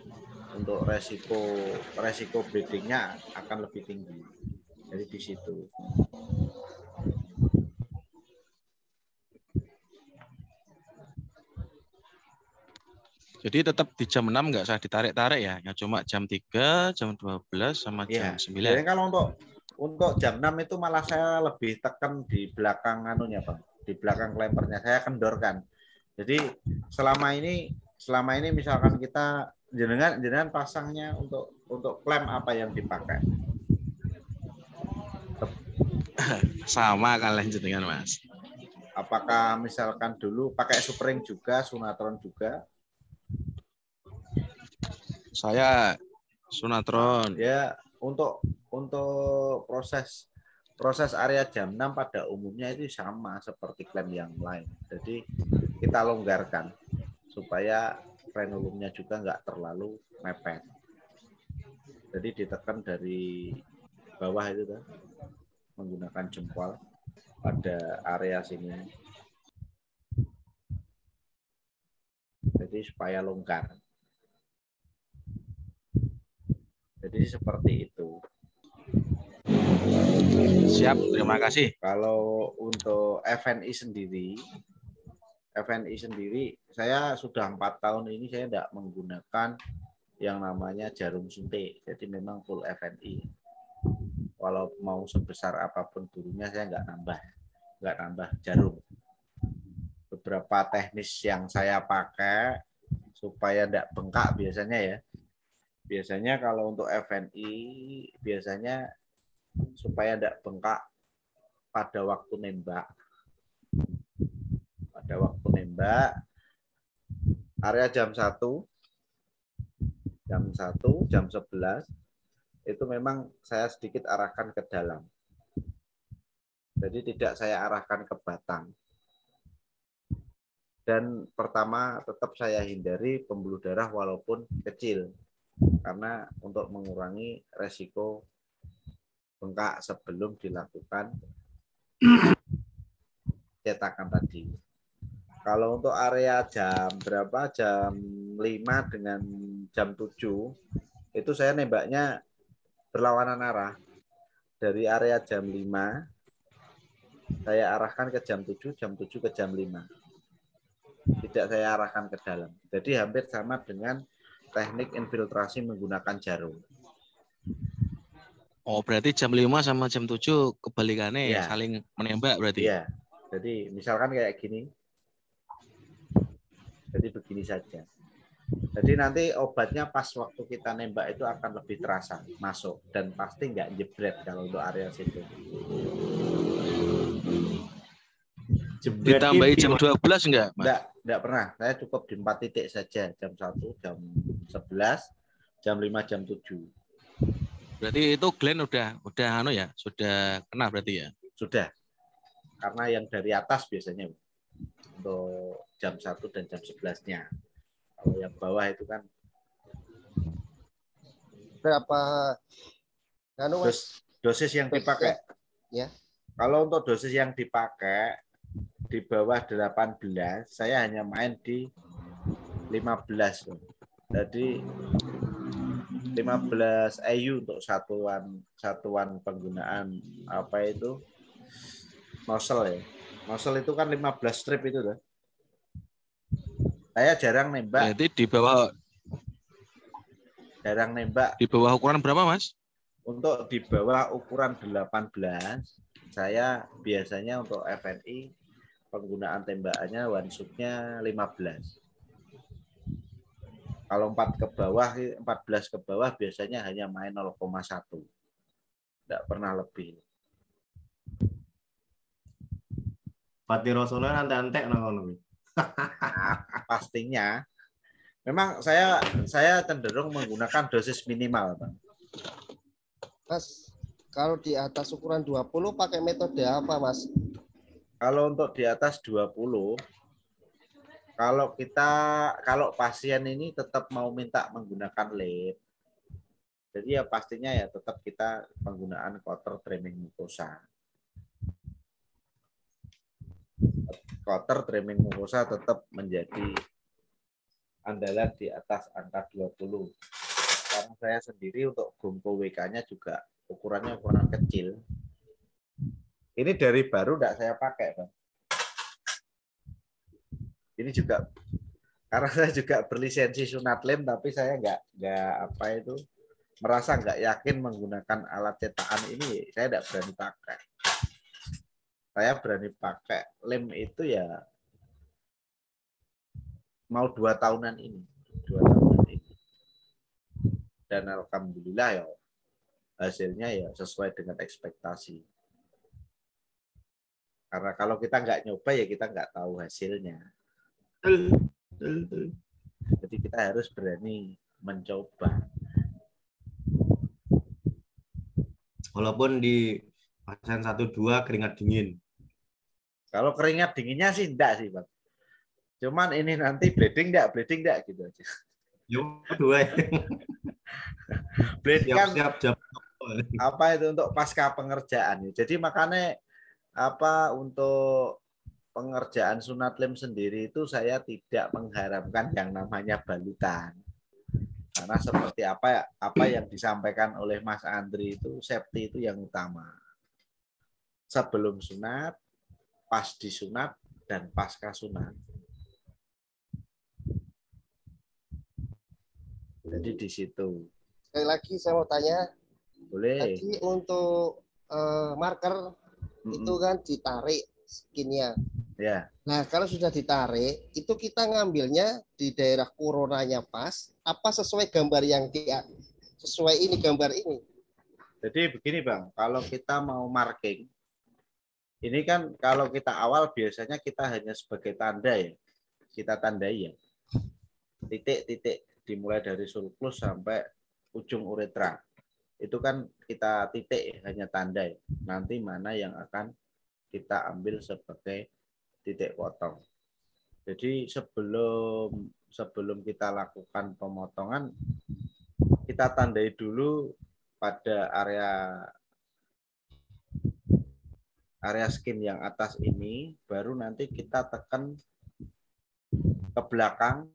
untuk resiko resiko bleedingnya akan lebih tinggi. Jadi di situ. Jadi tetap di jam 6 nggak usah ditarik-tarik ya, yang cuma jam 3, jam 12 sama jam Jadi 9. kalau untuk untuk jam 6 itu malah saya lebih tekan di belakang anunya, Bang. Di belakang klempernya saya kendorkan. Jadi selama ini selama ini misalkan kita jenengan jenengan pasangnya untuk untuk klem apa yang dipakai? Sama kalian jenengan Mas. Apakah misalkan dulu pakai spring juga, sunatron juga? Saya Sunatron. Ya, untuk untuk proses proses area jam 6 pada umumnya itu sama seperti klem yang lain. Jadi kita longgarkan supaya frenulumnya juga nggak terlalu mepet. Jadi ditekan dari bawah itu kan menggunakan jempol pada area sini. Jadi supaya longgar. Jadi seperti itu. Siap, terima kasih. Kalau untuk FNI sendiri, FNI sendiri, saya sudah empat tahun ini saya tidak menggunakan yang namanya jarum suntik. Jadi memang full FNI. Walau mau sebesar apa pun gurunya saya nggak nambah, nggak nambah jarum. beberapa teknis yang saya pakai supaya tidak bengkak biasanya ya. Biasanya kalau untuk FNI biasanya supaya tidak bengkak pada waktu nembak. Pada waktu nembak area jam 1 jam 1, jam 11 itu memang saya sedikit arahkan ke dalam. Jadi tidak saya arahkan ke batang. Dan pertama tetap saya hindari pembuluh darah walaupun kecil. Karena untuk mengurangi resiko bengkak sebelum dilakukan cetakan tadi. Kalau untuk area jam berapa? Jam 5 dengan jam 7 itu saya nembaknya berlawanan arah. Dari area jam 5 saya arahkan ke jam 7, jam 7 ke jam 5. Tidak saya arahkan ke dalam. Jadi hampir sama dengan teknik infiltrasi menggunakan jarum. Oh, berarti jam 5 sama jam 7 kebalikannya ya Iya. saling menembak berarti. Iya. Jadi misalkan kayak gini. Jadi begini saja. Jadi nanti obatnya pas waktu kita nembak itu akan lebih terasa masuk dan pasti nggak jebret kalau untuk area situ. Jebret Ditambahi jam 12 enggak, Mas? Enggak, enggak pernah. Saya cukup di empat titik saja. Jam 1, jam 11, jam 5, jam 7. Berarti itu Glenn udah udah anu ya, sudah kena berarti ya. Sudah. Karena yang dari atas biasanya untuk jam 1 dan jam 11-nya. Kalau yang bawah itu kan Berapa anu Mas? dos, dosis yang dipakai. Ya. Kalau untuk dosis yang dipakai di bawah 18, saya hanya main di 15. Jadi 15 EU untuk satuan satuan penggunaan apa itu nozzle ya. Nozzle itu kan 15 strip itu tuh. Saya jarang nembak, Berarti di bawah jarang nembak di bawah ukuran berapa, Mas? untuk di bawah ukuran 18 saya biasanya untuk FNI penggunaan tembakannya one shoot-nya 15 kalau 4 ke bawah 14 ke bawah biasanya hanya main 0,1 tidak pernah lebih Pati Rasulullah nanti antek nang kono. Nah, pastinya memang saya saya cenderung menggunakan dosis minimal Bang. Mas, kalau di atas ukuran 20 pakai metode apa, Mas? Kalau untuk di atas 20 kalau kita kalau pasien ini tetap mau minta menggunakan led jadi ya pastinya ya tetap kita penggunaan kotor trimming mucosa. Kotor trimming mucosa tetap menjadi andalan di atas angka 20. Karena saya sendiri untuk Gumpo WK-nya juga ukurannya ukuran kecil. Ini dari baru tidak saya pakai, Bang. Ini juga karena saya juga berlisensi sunat lem, tapi saya nggak nggak apa itu merasa nggak yakin menggunakan alat cetakan ini. Saya tidak berani pakai. Saya berani pakai lem itu ya mau dua tahunan ini, dua tahunan ini. Dan alhamdulillah ya hasilnya ya sesuai dengan ekspektasi. Karena kalau kita nggak nyoba ya kita nggak tahu hasilnya. Jadi kita harus berani mencoba. Walaupun di pasien satu dua keringat dingin. Kalau keringat dinginnya sih enggak sih, Bang. Cuman ini nanti bleeding enggak, bleeding enggak gitu aja. Yo dua Bleeding kan siap-siap jam. apa itu untuk pasca pengerjaan. Jadi makanya apa untuk pengerjaan sunat lem sendiri itu saya tidak mengharapkan yang namanya balutan. Karena seperti apa apa yang disampaikan oleh Mas Andri itu safety itu yang utama. Sebelum sunat, pas disunat dan pasca sunat. Jadi di situ. Sekali lagi saya mau tanya, Boleh. tadi untuk eh, marker Mm-mm. itu kan ditarik skinnya. Ya, Nah, kalau sudah ditarik, itu kita ngambilnya di daerah coronanya pas, apa sesuai gambar yang dia sesuai ini gambar ini. jadi begini Bang, kalau kita mau marking, ini kan kalau kita awal biasanya kita hanya sebagai tanda ya, kita tandai ya. Titik-titik dimulai dari sulcus sampai ujung uretra. Itu kan kita titik ya, hanya tandai. Nanti mana yang akan kita ambil sebagai titik potong. Jadi sebelum sebelum kita lakukan pemotongan, kita tandai dulu pada area area skin yang atas ini, baru nanti kita tekan ke belakang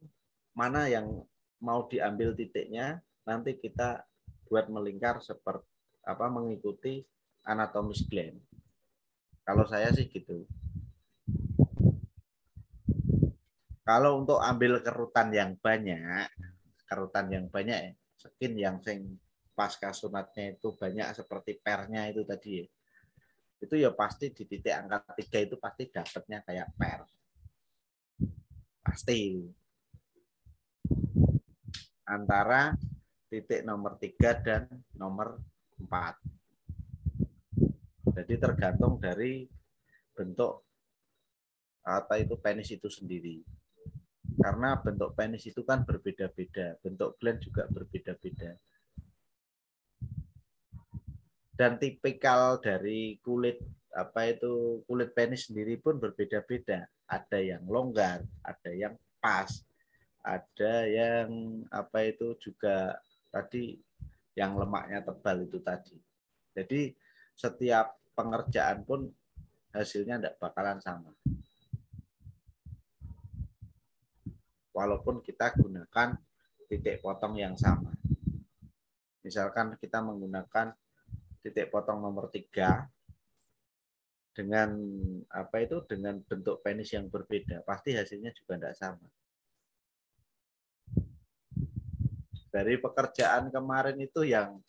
mana yang mau diambil titiknya, nanti kita buat melingkar seperti apa mengikuti anatomis gland. Kalau saya sih gitu. Kalau untuk ambil kerutan yang banyak, kerutan yang banyak ya, skin yang sing pasca sunatnya itu banyak seperti pernya itu tadi ya. Itu ya pasti di titik angka tiga itu pasti dapatnya kayak per. Pasti. Antara titik nomor tiga dan nomor empat. Jadi tergantung dari bentuk apa itu penis itu sendiri. Karena bentuk penis itu kan berbeda-beda, bentuk gland juga berbeda-beda. Dan tipikal dari kulit apa itu kulit penis sendiri pun berbeda-beda. Ada yang longgar, ada yang pas, ada yang apa itu juga tadi yang lemaknya tebal itu tadi. Jadi setiap pengerjaan pun hasilnya tidak bakalan sama. Walaupun kita gunakan titik potong yang sama. Misalkan kita menggunakan titik potong nomor tiga dengan apa itu dengan bentuk penis yang berbeda, pasti hasilnya juga tidak sama. Dari pekerjaan kemarin itu yang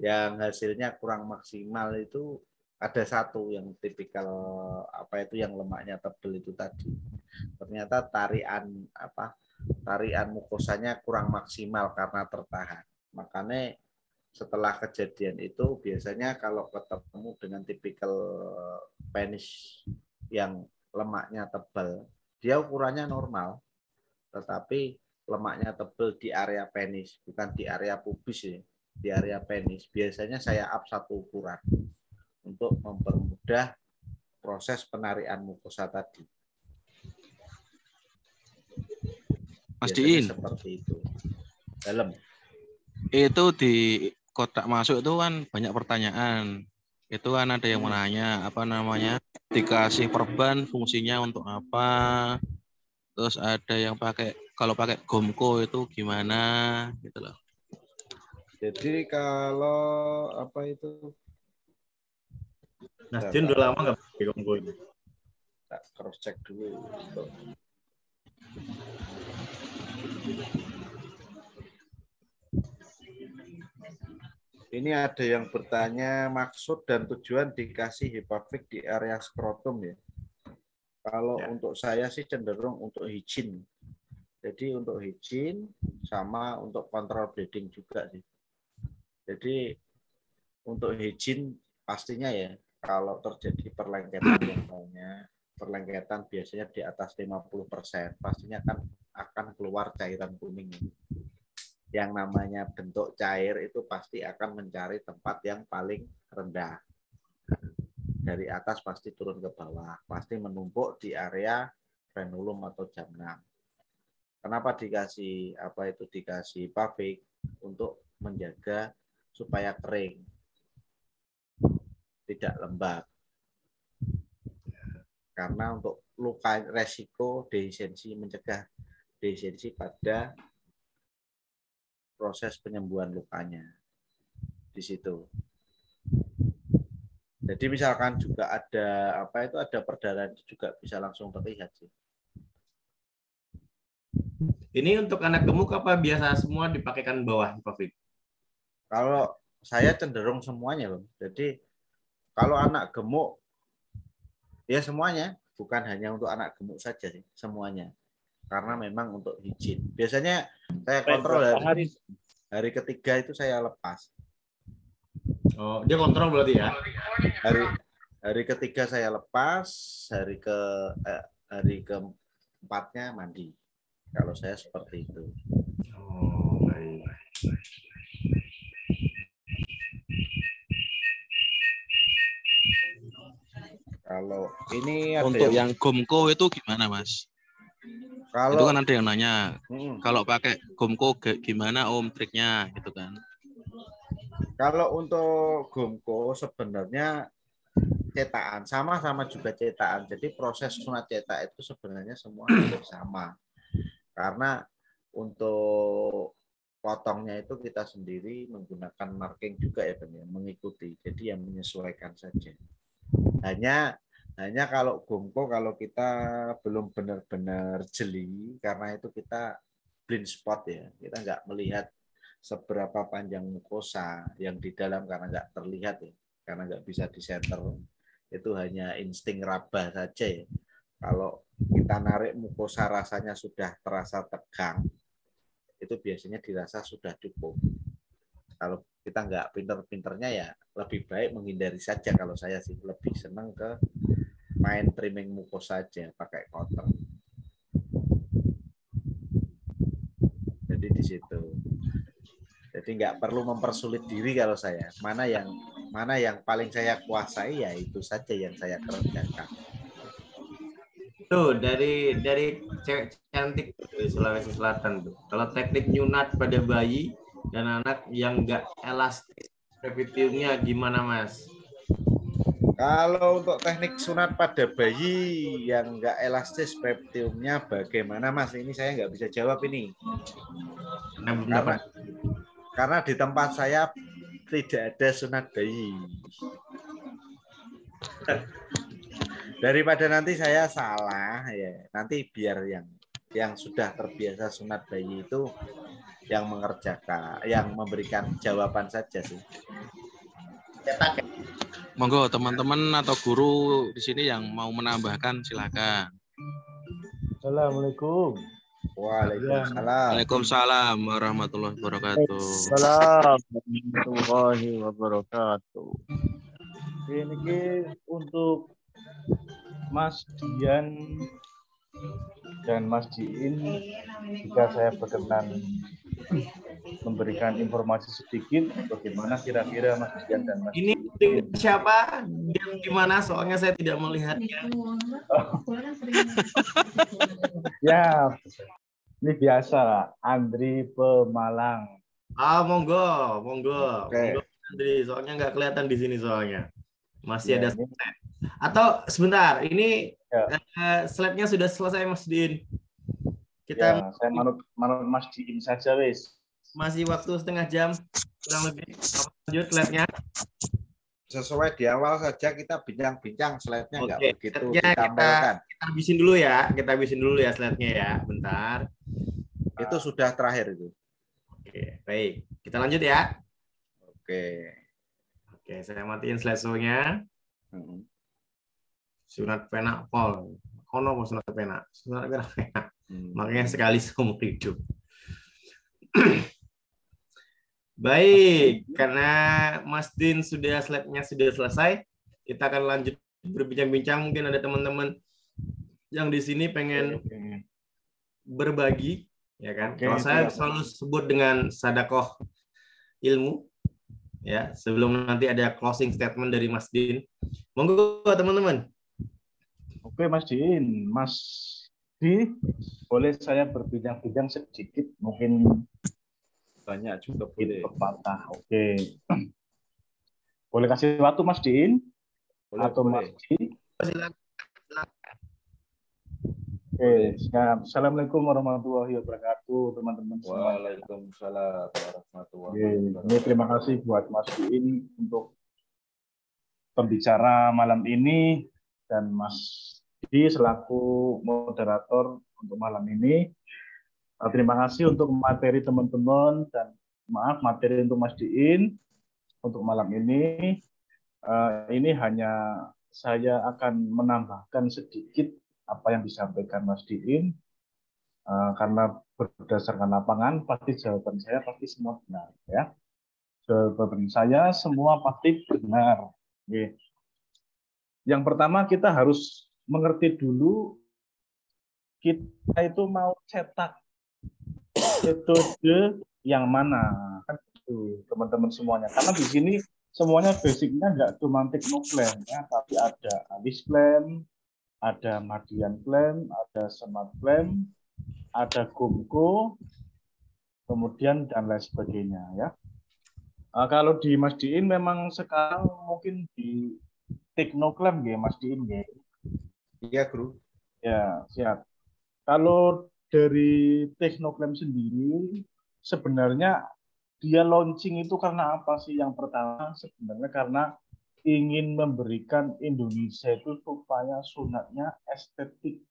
yang hasilnya kurang maksimal itu ada satu yang tipikal apa itu yang lemaknya tebel itu tadi. Ternyata tarian apa tarian mukosanya kurang maksimal karena tertahan. Makanya setelah kejadian itu biasanya kalau ketemu dengan tipikal penis yang lemaknya tebal dia ukurannya normal. Tetapi lemaknya tebal di area penis bukan di area pubis ya di area penis biasanya saya up satu ukuran untuk mempermudah proses penarian mukosa tadi. Mas Diin, seperti itu. Dalam. itu di kotak masuk itu kan banyak pertanyaan. Itu kan ada yang menanya apa namanya dikasih perban fungsinya untuk apa? Terus ada yang pakai kalau pakai gomko itu gimana gitu loh. Jadi kalau apa itu Nasdin udah lama nggak pakai gombo ini? tak cross check dulu. Ini ada yang bertanya maksud dan tujuan dikasih hipafik di area skrotum ya. Kalau Ya. untuk saya sih cenderung untuk hijin. Jadi untuk hijin sama untuk kontrol bleeding juga sih. Jadi untuk hijin pastinya ya kalau terjadi perlengketan yang banyak, perlengketan biasanya di atas 50%, pastinya kan akan keluar cairan kuning. Yang namanya bentuk cair itu pasti akan mencari tempat yang paling rendah. Dari atas pasti turun ke bawah, pasti menumpuk di area frenulum atau jamnam. Kenapa dikasih apa itu dikasih pavik untuk menjaga supaya kering, tidak lembab. Karena untuk luka resiko dehisensi mencegah dehisensi pada proses penyembuhan lukanya di situ. Jadi misalkan juga ada apa itu ada perdarahan juga bisa langsung terlihat sih. Ini untuk anak gemuk apa biasa semua dipakaikan bawah Hipafik? Kalau saya cenderung semuanya, Bang. Jadi kalau anak gemuk ya semuanya bukan hanya untuk anak gemuk saja sih, semuanya. Karena memang untuk hijin. Biasanya saya kontrol hari, hari ketiga itu saya lepas. Oh, dia kontrol berarti ya? Hari hari ketiga saya lepas, hari ke eh, hari keempatnya mandi. Kalau saya seperti itu. Oh, baik. Kalau ini ada Untuk yang, yang Gomko itu gimana, Mas? kalau Itu kan ada yang nanya, Mm, kalau pakai Gomko gimana Om triknya gitu kan. kalau untuk Gomko sebenarnya cetakan sama-sama juga cetakan. Jadi proses sunat cetak itu sebenarnya semua sama. Karena untuk potongnya itu kita sendiri menggunakan marking juga ya Bang, ya, mengikuti. Jadi yang menyesuaikan saja. Hanya hanya kalau gomko kalau kita belum benar-benar jeli karena itu kita blind spot ya. Kita nggak melihat seberapa panjang mukosa yang di dalam karena nggak terlihat ya. Karena nggak bisa di center. Itu hanya insting raba saja ya. Kalau kita narik mukosa rasanya sudah terasa tegang, itu biasanya dirasa sudah cukup. Kalau kita nggak pinter-pinternya ya lebih baik menghindari saja kalau saya sih lebih senang ke main trimming mukosa saja pakai kotor. Jadi di situ. Jadi nggak perlu mempersulit diri kalau saya. Mana yang mana yang paling saya kuasai ya itu saja yang saya kerjakan. Tuh dari dari cewek cantik di Sulawesi Selatan tuh. Kalau teknik nyunat pada bayi dan anak yang enggak elastis previtiumnya gimana Mas? Kalau untuk teknik sunat pada bayi yang nggak elastis peptiumnya bagaimana Mas? Ini saya nggak bisa jawab ini. Karena, karena di tempat saya tidak ada sunat bayi. Daripada nanti saya salah ya, nanti biar yang yang sudah terbiasa sunat bayi itu yang mengerjakan, yang memberikan jawaban saja sih. Cetak? Monggo teman-teman atau guru di sini yang mau menambahkan silakan. Assalamualaikum. Waalaikumsalam. Waalaikumsalam warahmatullahi wabarakatuh. Assalamualaikum warahmatullahi wabarakatuh. Ini untuk Mas Dian dan Mas Diin jika saya berkenan memberikan informasi sedikit bagaimana kira-kira Mas Dian dan Mas Ini dengan siapa? Dia di mana? Soalnya saya tidak melihatnya. Ya, ini biasa. Andri Pemalang. Ah, monggo, monggo. Oke. Monggo, Andri. Soalnya nggak kelihatan di sini soalnya. Masih Ya, ada ini-. Atau sebentar, ini Ya. eh, slide-nya sudah selesai Mas Din. Kita Ya, saya manut, manut Mas Diin saja wis. masih waktu setengah jam kurang lebih. Lanjut slide-nya. Sesuai di awal saja kita bincang-bincang slide-nya nggak Oke, begitu slide-nya kita- ditampilkan. Kita habisin dulu ya. Kita habisin dulu ya slide-nya ya. Bentar. Itu sudah terakhir itu. Oke, baik. Kita lanjut ya. Oke. Oke, saya matiin slide show-nya. Mm. Sunat pena pol. Kono apa sunat pena? Sunat pena pena. Hmm. Makanya sekali seumur hidup. Baik, karena Mas Din sudah slide-nya sudah selesai, kita akan lanjut berbincang-bincang. Mungkin ada teman-teman yang di sini pengen berbagi, ya kan? Kalau saya siap. selalu sebut dengan sadakoh ilmu, ya. Sebelum nanti ada closing statement dari Mas Din. Monggo teman-teman. Oke Mas Diin, Mas Di, boleh saya berbincang-bincang sedikit mungkin Banyak juga boleh. pepatah. Oke. Boleh kasih waktu Mas Diin Boleh, atau boleh. Mas Di? Silakan. Oke, siap. Assalamualaikum warahmatullahi wabarakatuh, teman-teman semua. Waalaikumsalam warahmatullahi Oke, ini wabarakatuh. terima kasih buat Mas Diin untuk pembicara malam ini dan Mas Di selaku moderator untuk malam ini. Eh, Terima kasih untuk materi teman-teman dan maaf materi untuk Mas Diin untuk malam ini. Eh, Ini hanya saya akan menambahkan sedikit apa yang disampaikan Mas Diin Eh, karena berdasarkan lapangan pasti jawaban saya pasti semua benar ya jawaban saya semua pasti benar. Yang pertama kita harus mengerti dulu kita itu mau cetak metode yang mana kan itu teman-teman semuanya karena di sini semuanya basicnya nggak cuma teknoplan ya tapi ada alis plan ada Madian plan ada smart plan ada Gumko, kemudian dan lain sebagainya ya. Uh, kalau di Mas Diin memang sekarang mungkin di Teknoklem ya Mas Diin ya. Iya, Guru. Ya, siap. Kalau dari Teknoklem sendiri sebenarnya dia launching itu karena apa sih? Yang pertama sebenarnya karena ingin memberikan Indonesia itu supaya sunatnya estetik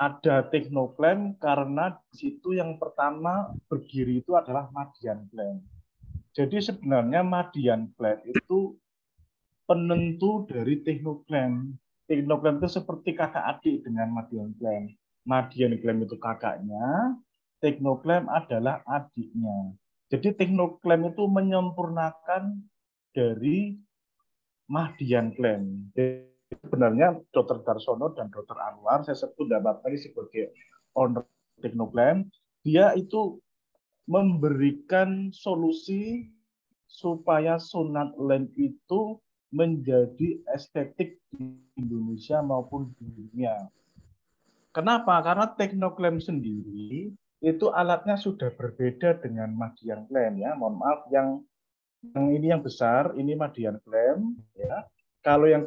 ada teknoplan karena di situ yang pertama berdiri itu adalah Madian Plan. Jadi sebenarnya Madian Plan itu penentu dari teknoplan. Teknoplan itu seperti kakak adik dengan Madian Plan. Madian Plan itu kakaknya, teknoplan adalah adiknya. Jadi teknoplan itu menyempurnakan dari Mahdian Plan sebenarnya Dr. Darsono dan Dr. Anwar, saya sebut dapat tadi sebagai owner Teknoplan, dia itu memberikan solusi supaya sunat lamp itu menjadi estetik di Indonesia maupun di dunia. Kenapa? Karena Teknoklam sendiri itu alatnya sudah berbeda dengan Madian Clam ya. Mohon maaf yang yang ini yang besar, ini Madian Clam ya. Kalau yang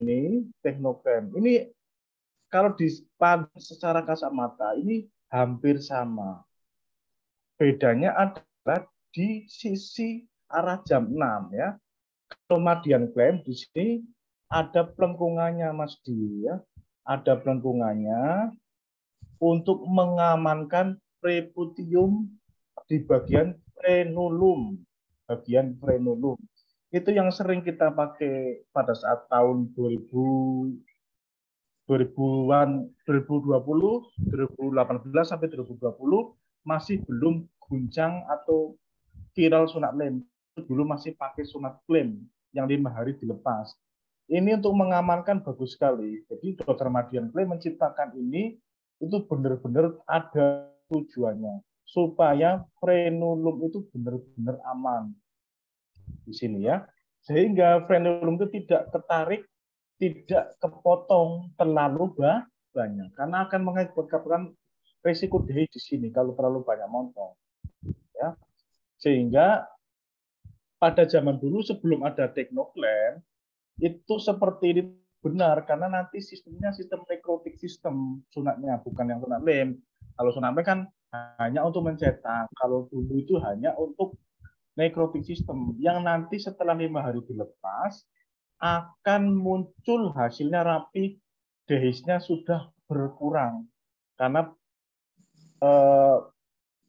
ini teknogram. Ini kalau dipandang secara kasat mata ini hampir sama. Bedanya adalah di sisi arah jam 6 ya. Kalau Madian klaim di sini ada pelengkungannya Mas Di ya. Ada pelengkungannya untuk mengamankan preputium di bagian frenulum, bagian frenulum itu yang sering kita pakai pada saat tahun 2000 2000-an 2020, 2018 sampai 2020 masih belum guncang atau viral sunat lem. Dulu masih pakai sunat klaim yang lima hari dilepas. Ini untuk mengamankan bagus sekali. Jadi Dr. Madian Klaim menciptakan ini itu benar-benar ada tujuannya supaya frenulum itu benar-benar aman di sini ya. Sehingga frenulum itu tidak tertarik, tidak kepotong terlalu banyak karena akan mengakibatkan risiko di di sini kalau terlalu banyak montong. Ya. Sehingga pada zaman dulu sebelum ada teknoklen itu seperti ini benar karena nanti sistemnya sistem nekrotik sistem sunatnya bukan yang sunat lem. Kalau sunat lem kan hanya untuk mencetak. Kalau dulu itu hanya untuk necrotic system yang nanti setelah lima hari dilepas akan muncul hasilnya rapi, dehisnya sudah berkurang karena eh,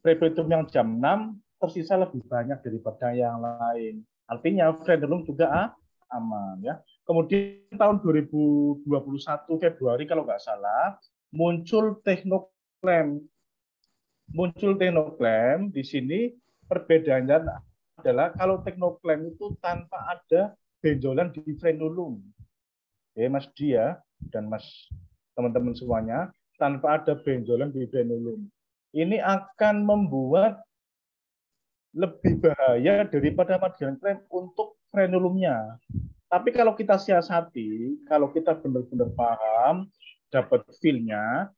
prepetum yang jam 6 tersisa lebih banyak daripada yang lain. Artinya frenulum juga ah, aman ya. Kemudian tahun 2021 Februari kalau nggak salah muncul teknoklem. Muncul teknoklem di sini perbedaannya adalah kalau teknoklaim itu tanpa ada benjolan di frenulum. Ya, Mas Dia dan Mas teman-teman semuanya, tanpa ada benjolan di frenulum. Ini akan membuat lebih bahaya daripada Madian klaim untuk frenulumnya. Tapi kalau kita siasati, kalau kita benar-benar paham, dapat feel-nya,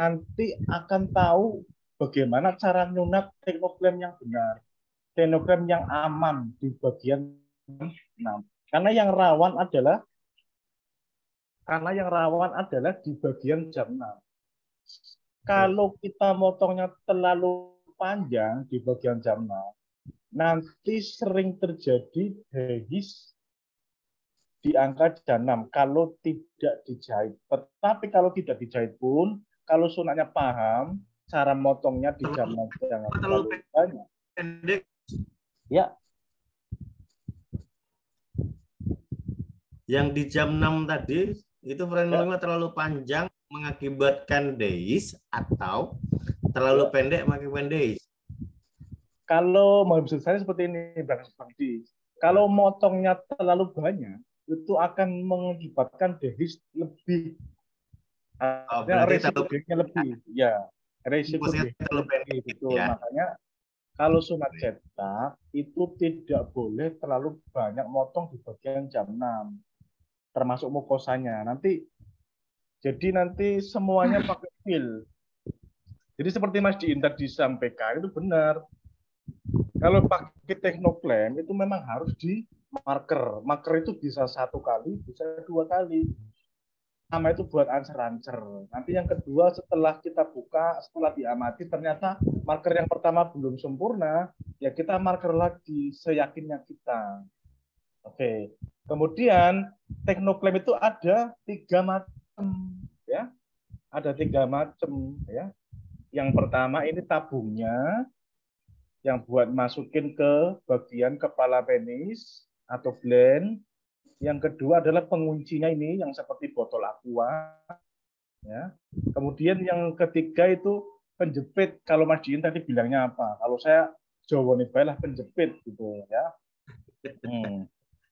nanti akan tahu bagaimana cara nyunat teknoklaim yang benar stenogram yang aman di bagian 6. Karena yang rawan adalah karena yang rawan adalah di bagian jam 6. Kalau kita motongnya terlalu panjang di bagian jam 6, nanti sering terjadi dehis di angka jam 6 kalau tidak dijahit. Tetapi kalau tidak dijahit pun, kalau sunatnya paham, cara motongnya di jam 6 jangan terlalu banyak. Ya. Yang di jam 6 tadi itu Ya. frameworknya terlalu panjang mengakibatkan days atau terlalu pendek mengakibatkan days. Kalau maksud saya seperti ini, Bang Bangdi. Kalau motongnya terlalu banyak, itu akan mengakibatkan devis lebih. Oh, resiko terlalu- lebih. Ya, resiko terlalu pendek gitu Betul. ya. Makanya kalau sunat cetak itu tidak boleh terlalu banyak motong di bagian jam 6. Termasuk mukosanya. Nanti jadi nanti semuanya pakai feel. Jadi seperti Mas Diin tadi disampaikan itu benar. Kalau pakai teknoklaim itu memang harus di marker. Marker itu bisa satu kali, bisa dua kali. Pertama itu buat answer-answer. Nanti yang kedua setelah kita buka, setelah diamati ternyata marker yang pertama belum sempurna, ya kita marker lagi seyakinnya kita. Oke. Kemudian teknoklaim itu ada tiga macam, ya. Ada tiga macam, ya. Yang pertama ini tabungnya, yang buat masukin ke bagian kepala penis atau blend. Yang kedua adalah penguncinya ini yang seperti botol aqua. Ya. Kemudian yang ketiga itu penjepit. Kalau Mas Diin tadi bilangnya apa? Kalau saya Jawa nih lah penjepit gitu ya. Hmm.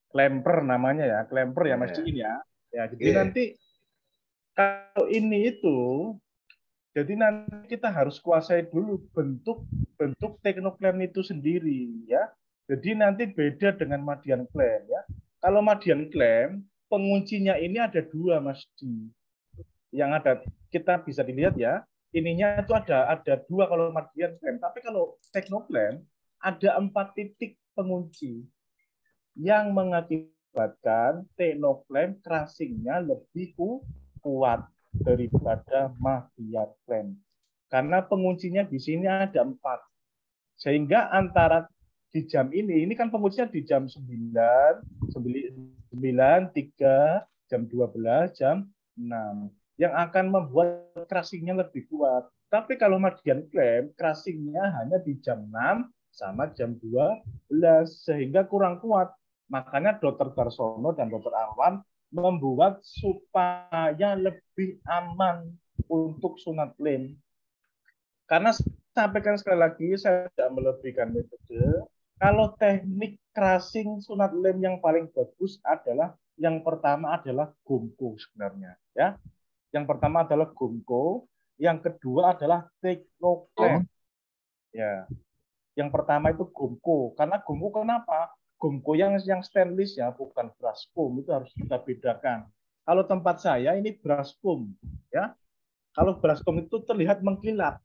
Klemper namanya ya, klemper ya Mas Iya. Diin ya. Ya, jadi Iya. nanti kalau ini itu jadi nanti kita harus kuasai dulu bentuk bentuk teknoklem itu sendiri ya. Jadi nanti beda dengan Madian Klem ya. Kalau Madian Klem penguncinya ini ada dua Mas Di. Yang ada kita bisa dilihat ya. Ininya itu ada ada dua kalau Madian Klem. Tapi kalau Teknoklem ada empat titik pengunci yang mengakibatkan Teknoklem crashingnya lebih ku- kuat daripada Madian Klem. Karena penguncinya di sini ada empat. Sehingga antara di jam ini, ini kan penguncinya di jam 9, 9, 3, jam 12, jam 6. Yang akan membuat crashingnya lebih kuat. Tapi kalau Madian Klem, crashingnya hanya di jam 6 sama jam 12. Sehingga kurang kuat. Makanya Dr. Darsono dan Dr. Arwan membuat supaya lebih aman untuk sunat lem. Karena sampaikan sekali lagi, saya tidak melebihkan metode. Kalau teknik crashing sunat lem yang paling bagus adalah yang pertama adalah gomko sebenarnya, ya. Yang pertama adalah gomko, yang kedua adalah teknoklem. Ya. Yang pertama itu gomko. Karena gomko kenapa? Gomko yang yang stainless ya, bukan brush foam itu harus kita bedakan. Kalau tempat saya ini brush foam, ya. Kalau brush foam itu terlihat mengkilat,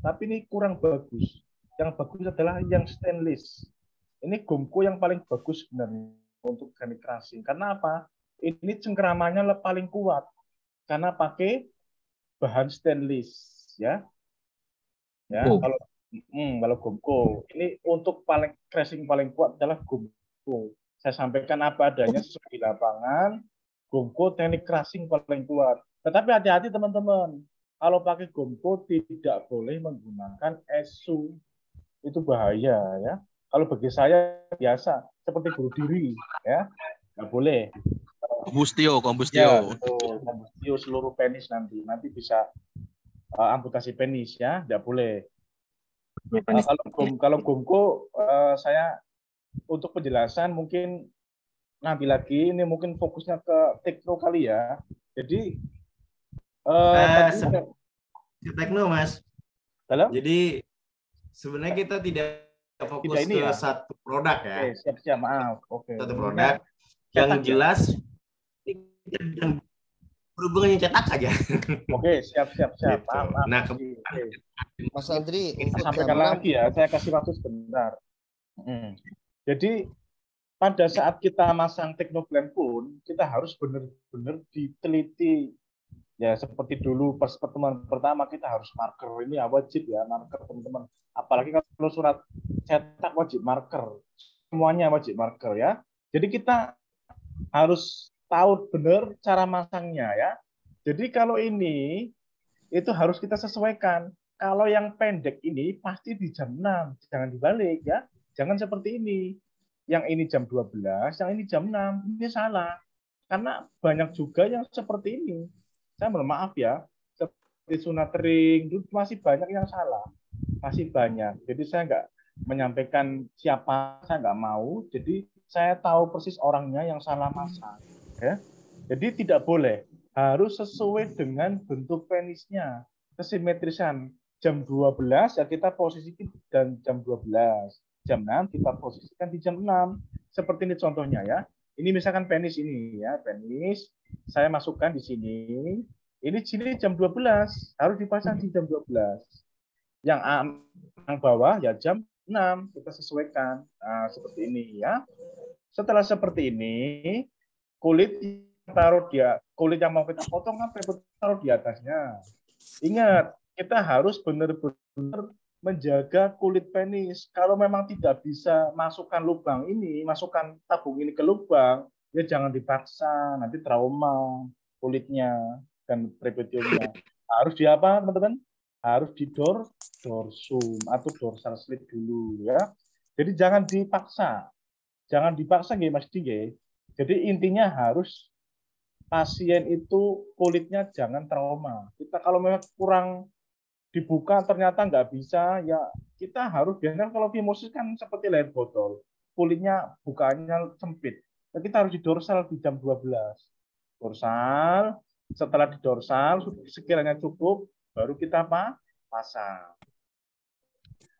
tapi ini kurang bagus. Yang bagus adalah yang stainless. Ini gomko yang paling bagus sebenarnya untuk teknik crashing. Karena apa? Ini cengkeramannya paling kuat karena pakai bahan stainless, ya. Ya, Oh. kalau Hmm, kalau gomko. Ini untuk paling crashing paling kuat adalah gomko. Saya sampaikan apa adanya sesuai di lapangan. Gomko teknik crashing paling kuat. Tetapi hati-hati teman-teman. Kalau pakai gomko tidak boleh menggunakan esu. Itu bahaya ya. Kalau bagi saya biasa seperti bunuh diri ya. Nggak boleh. Kombustio, Ya, kombustio. betul. Kombustio seluruh penis nanti. Nanti bisa uh, amputasi penis ya. Tidak boleh. Uh, kalau gom, kalau gomko uh, saya untuk penjelasan mungkin nanti lagi ini mungkin fokusnya ke tekno kali ya. Jadi uh, Eh, se- Di Tekno, Mas. Halo? Jadi sebenarnya kita tidak fokus Tidak ini ke ya? satu produk ya. Oke, siap-siap maaf. Oke. Satu produk yang ya? jelas yang berhubungan yang cetak aja. Oke, siap-siap siap. Gitu. Maaf, maaf. Nah, Oke. Mas Andri, Saya untuk sampaikan jam 6, lagi ya, saya kasih waktu sebentar. Hmm. Jadi pada saat kita masang teknoblend pun kita harus benar-benar diteliti. Ya seperti dulu pas pertemuan pertama kita harus marker ini ya wajib ya marker teman-teman. Apalagi kalau surat cetak wajib marker. Semuanya wajib marker ya. Jadi kita harus tahu benar cara masangnya ya. Jadi kalau ini itu harus kita sesuaikan. Kalau yang pendek ini pasti di jam 6, jangan dibalik ya. Jangan seperti ini. Yang ini jam 12, yang ini jam 6. Ini salah. Karena banyak juga yang seperti ini. Saya mohon maaf ya, seperti sunat ring itu masih banyak yang salah. Masih banyak. Jadi saya nggak menyampaikan siapa, saya nggak mau. Jadi saya tahu persis orangnya yang salah masak. Ya. Jadi tidak boleh. Harus sesuai dengan bentuk penisnya. Kesimetrisan. Jam 12 ya kita posisikan dan jam 12. Jam 6 kita posisikan di jam 6. Seperti ini contohnya ya. Ini misalkan penis ini ya, penis. Saya masukkan di sini. Ini sini jam 12, harus dipasang di jam 12. Yang yang bawah ya jam 6, kita sesuaikan. Nah, seperti ini ya. Setelah seperti ini, kulit taruh dia kulit yang mau kita potong kan taruh di atasnya. Ingat, kita harus benar-benar menjaga kulit penis. Kalau memang tidak bisa masukkan lubang ini, masukkan tabung ini ke lubang, ya jangan dipaksa, nanti trauma kulitnya dan preputiumnya. Harus di apa, teman-teman? Harus didor dorsum atau dorsal slit dulu ya. Jadi jangan dipaksa. Jangan dipaksa nggih Mas Dingge. Jadi intinya harus pasien itu kulitnya jangan trauma. Kita kalau memang kurang dibuka ternyata nggak bisa, ya kita harus biasanya kalau fimosis kan seperti leher botol, kulitnya bukanya sempit. Ya, kita harus di dorsal di jam 12. Dorsal, setelah di dorsal sekiranya cukup, baru kita apa? Pasang.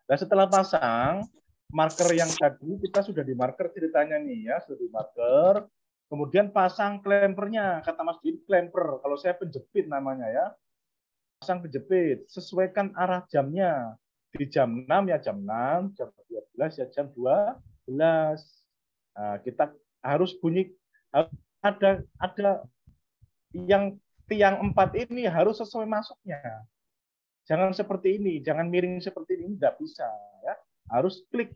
Nah setelah pasang, marker yang tadi kita sudah di marker ceritanya nih ya, sudah di marker. Kemudian pasang klempernya, kata Mas Din, klemper. Kalau saya penjepit namanya ya pasang kejepit, sesuaikan arah jamnya. Di jam 6 ya jam 6, jam 12 ya jam 12. Nah, kita harus bunyi ada ada yang tiang empat ini harus sesuai masuknya. Jangan seperti ini, jangan miring seperti ini, tidak bisa ya. Harus klik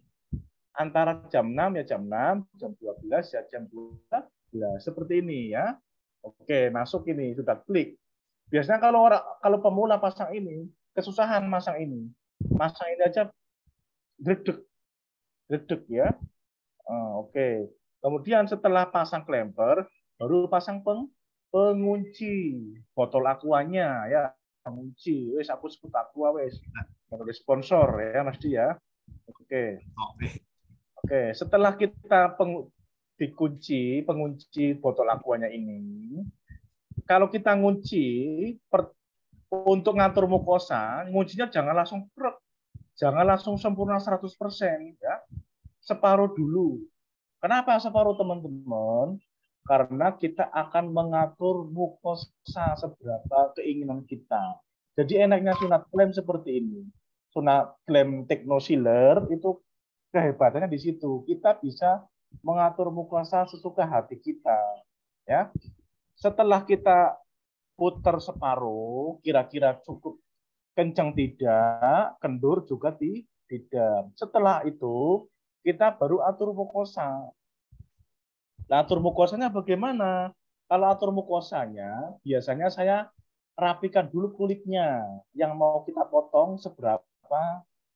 antara jam 6 ya jam 6, jam 12 ya jam 12. Seperti ini ya. Oke, masuk ini sudah klik. Biasanya kalau orang kalau pemula pasang ini kesusahan masang ini, masang ini aja gredek, gredek ya. Uh, Oke. Kemudian setelah pasang klemper, baru pasang peng, pengunci botol akuanya ya pengunci wes aku sebut aqua wes sebagai sponsor ya Mas ya oke oke oke setelah kita peng, dikunci pengunci botol akuanya ini kalau kita ngunci per, untuk ngatur mukosa, nguncinya jangan langsung prek, jangan langsung sempurna 100% ya. Separuh dulu. Kenapa separuh teman-teman? Karena kita akan mengatur mukosa seberapa keinginan kita. Jadi enaknya sunat klaim seperti ini. Sunat klaim teknosealer itu kehebatannya di situ. Kita bisa mengatur mukosa sesuka hati kita. Ya, setelah kita putar separuh, kira-kira cukup kencang tidak, kendur juga tidak. Setelah itu, kita baru atur mukosa. Nah, atur mukosanya bagaimana? Kalau atur mukosanya, biasanya saya rapikan dulu kulitnya yang mau kita potong seberapa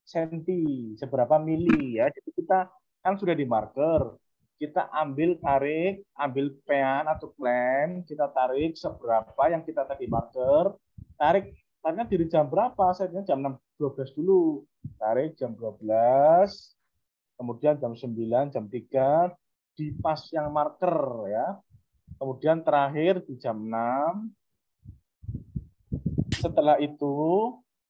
senti, seberapa mili ya. Jadi kita kan sudah di marker kita ambil tarik, ambil pean atau klem, kita tarik seberapa yang kita tadi marker, tarik tariknya dari jam berapa? Saya jam 6, 12 dulu. Tarik jam 12, kemudian jam 9, jam 3, di pas yang marker ya. Kemudian terakhir di jam 6. Setelah itu,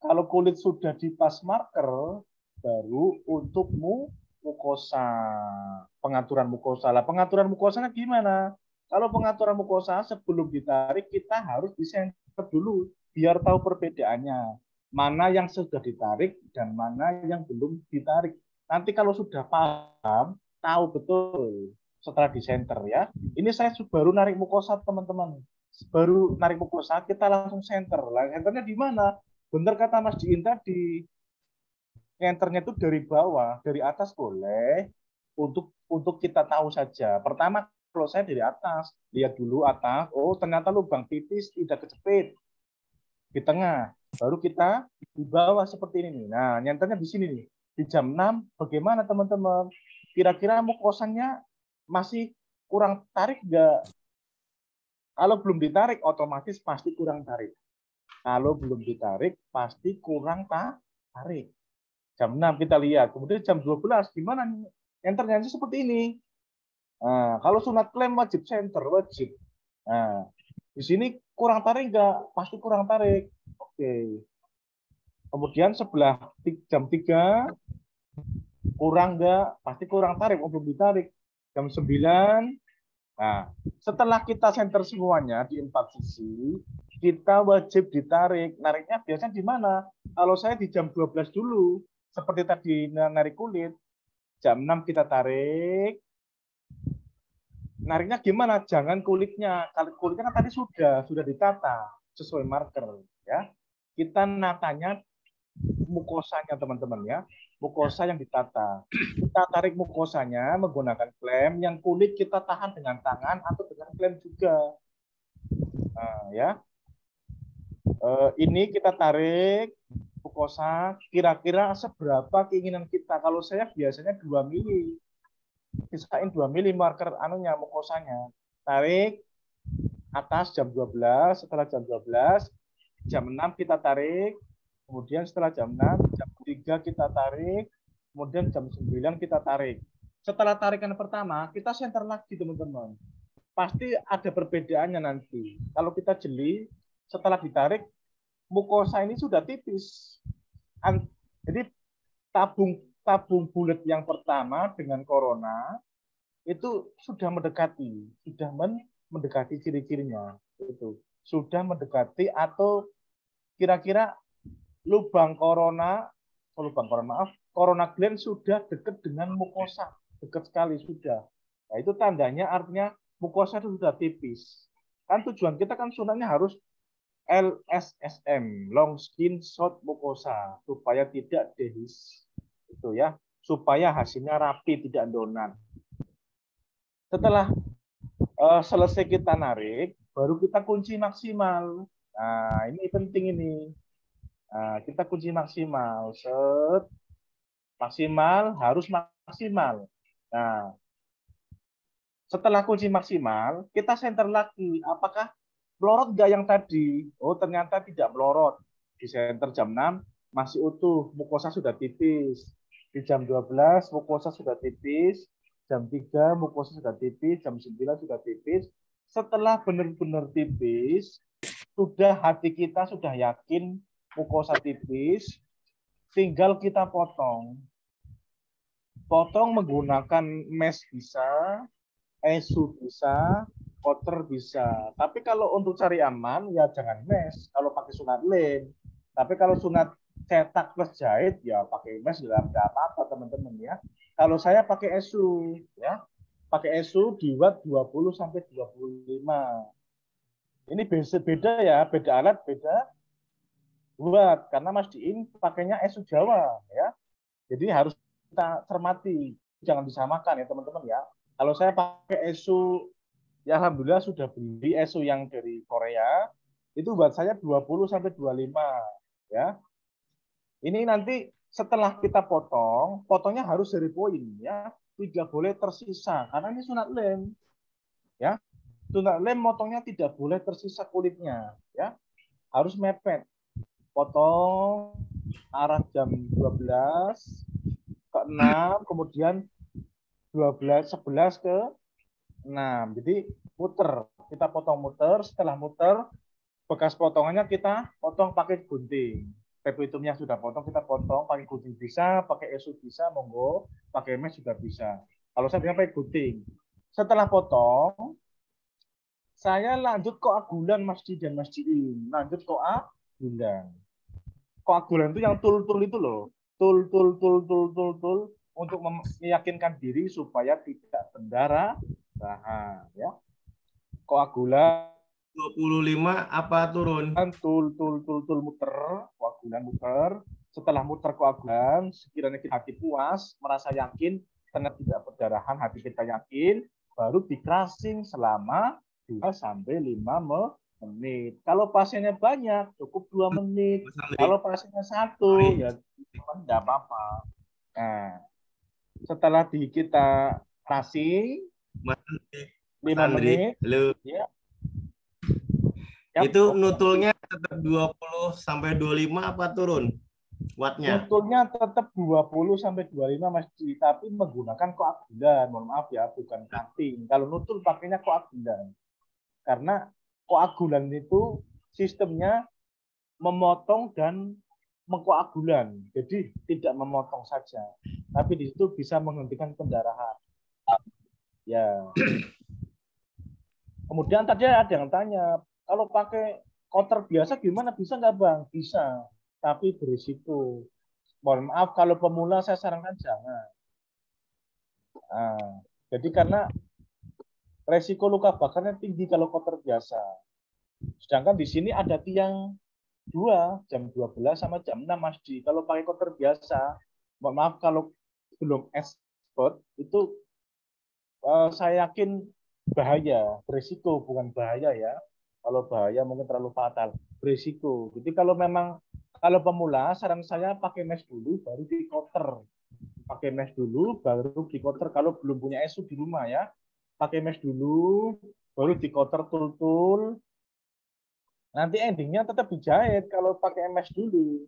kalau kulit sudah di pas marker, baru untukmu mukosa, pengaturan mukosa. Lah pengaturan mukosanya gimana? Kalau pengaturan mukosa sebelum ditarik kita harus disenter dulu biar tahu perbedaannya. Mana yang sudah ditarik dan mana yang belum ditarik. Nanti kalau sudah paham, tahu betul setelah disenter ya. Ini saya baru narik mukosa teman-teman. Baru narik mukosa kita langsung center. Lah senternya di mana? Benar kata Mas Diin tadi, enternya itu dari bawah, dari atas boleh untuk untuk kita tahu saja. Pertama kalau saya dari atas, lihat dulu atas, oh ternyata lubang tipis tidak kejepit di tengah. Baru kita di bawah seperti ini. Nah, nyenternya di sini nih. Di jam 6 bagaimana teman-teman? Kira-kira mukosannya masih kurang tarik enggak? Kalau belum ditarik, otomatis pasti kurang tarik. Kalau belum ditarik, pasti kurang ta- tarik. Jam 6 kita lihat. Kemudian jam 12, gimana nih? Enternya seperti ini. Nah, kalau sunat klaim wajib center, wajib. Nah, di sini kurang tarik enggak? Pasti kurang tarik. Oke. Kemudian sebelah jam 3 kurang enggak? Pasti kurang tarik, oh, belum ditarik. Jam 9. Nah, setelah kita center semuanya di empat sisi, kita wajib ditarik. Nariknya biasanya di mana? Kalau saya di jam 12 dulu, seperti tadi narik kulit, jam 6 kita tarik. Nariknya gimana? Jangan kulitnya. Kalau kulitnya kan tadi sudah sudah ditata sesuai marker ya. Kita natanya mukosanya teman-teman ya. Mukosa yang ditata. Kita tarik mukosanya menggunakan klem yang kulit kita tahan dengan tangan atau dengan klem juga. Nah, ya. Eh, ini kita tarik mukosa kira-kira seberapa keinginan kita. Kalau saya biasanya 2 mili. Sisain 2 mili marker anunya mukosanya. Tarik atas jam 12, setelah jam 12, jam 6 kita tarik, kemudian setelah jam 6, jam 3 kita tarik, kemudian jam 9 kita tarik. Setelah tarikan pertama, kita center lagi teman-teman. Pasti ada perbedaannya nanti. Kalau kita jeli, setelah ditarik, mukosa ini sudah tipis. Jadi tabung tabung bulat yang pertama dengan corona itu sudah mendekati, sudah men- mendekati ciri-cirinya itu. Sudah mendekati atau kira-kira lubang corona, oh, lubang corona maaf, corona gland sudah dekat dengan mukosa, dekat sekali sudah. Nah, itu tandanya artinya mukosa itu sudah tipis. Kan tujuan kita kan sunatnya harus LSSM, long skin short mucosa, supaya tidak dehis. Itu ya, supaya hasilnya rapi, tidak donat. Setelah eh, selesai kita narik, baru kita kunci maksimal. Nah, ini penting ini. Nah, kita kunci maksimal. Set. Maksimal harus maksimal. Nah, setelah kunci maksimal, kita center lagi. Apakah melorot nggak yang tadi? Oh, ternyata tidak melorot. Di center jam 6 masih utuh, mukosa sudah tipis. Di jam 12 mukosa sudah tipis, jam 3 mukosa sudah tipis, jam 9 sudah tipis. Setelah benar-benar tipis, sudah hati kita sudah yakin mukosa tipis, tinggal kita potong. Potong menggunakan mesh bisa, esu bisa, kotor bisa. Tapi kalau untuk cari aman ya jangan mesh. Kalau pakai sunat lem. Tapi kalau sunat cetak plus jahit ya pakai mesh tidak ada apa-apa teman-teman ya. Kalau saya pakai esu ya. Pakai esu di watt 20 sampai 25. Ini beda, ya, beda alat, beda watt karena Mas Diin pakainya esu Jawa ya. Jadi harus kita cermati, jangan disamakan ya teman-teman ya. Kalau saya pakai esu ya alhamdulillah sudah beli ESO yang dari Korea itu buat saya 20 sampai 25 ya. Ini nanti setelah kita potong, potongnya harus dari poin ya. Tidak boleh tersisa karena ini sunat lem. Ya. Sunat lem motongnya tidak boleh tersisa kulitnya ya. Harus mepet. Potong arah jam 12 ke 6 kemudian 12 11 ke 6. Jadi muter. Kita potong muter, setelah muter bekas potongannya kita potong pakai gunting. Pepitumnya sudah potong, kita potong pakai gunting bisa, pakai esu bisa, monggo, pakai mesh juga bisa. Kalau saya pakai gunting. Setelah potong, saya lanjut koagulan masjid dan masjidin. Lanjut koagulan. Koagulan itu yang tul-tul itu loh. Tul, tul, tul, tul, tul, tul. Untuk meyakinkan diri supaya tidak bendara bahan ya. Koagulan 25 apa turun? tul tul tul tul muter, koagulan muter. Setelah muter koagulan, sekiranya kita hati puas, merasa yakin ternyata tidak perdarahan, hati kita yakin, baru di crushing selama 2 sampai 5 menit. Kalau pasiennya banyak, cukup 2 menit. Kalau pasiennya satu, ya tidak apa-apa. Nah, setelah di kita crushing, Mas 5 Andri, menit, halo. ya. Yap. Itu nutulnya tetap 20 sampai 25 apa turun wattnya? Nutulnya tetap 20 sampai 25 Mas tapi menggunakan koagulan. Mohon maaf ya, bukan cutting. Kalau nutul pakainya koagulan. Karena koagulan itu sistemnya memotong dan mengkoagulan. Jadi tidak memotong saja, tapi di situ bisa menghentikan pendarahan. Ya. Kemudian tadi ada yang tanya, kalau pakai kotor biasa gimana? Bisa nggak bang? Bisa, tapi berisiko. Mohon maaf kalau pemula saya sarankan jangan. Nah, jadi karena resiko luka bakarnya tinggi kalau kotor biasa. Sedangkan di sini ada tiang dua jam 12 sama jam 6 Mas. Kalau pakai kotor biasa, mohon maaf kalau belum expert itu eh, saya yakin bahaya, berisiko bukan bahaya ya. Kalau bahaya mungkin terlalu fatal, berisiko. Jadi kalau memang kalau pemula saran saya pakai mesh dulu baru di cotter. Pakai mesh dulu baru di cotter kalau belum punya ESU di rumah ya. Pakai mesh dulu baru di cotter tul-tul nanti endingnya tetap dijahit kalau pakai MS dulu.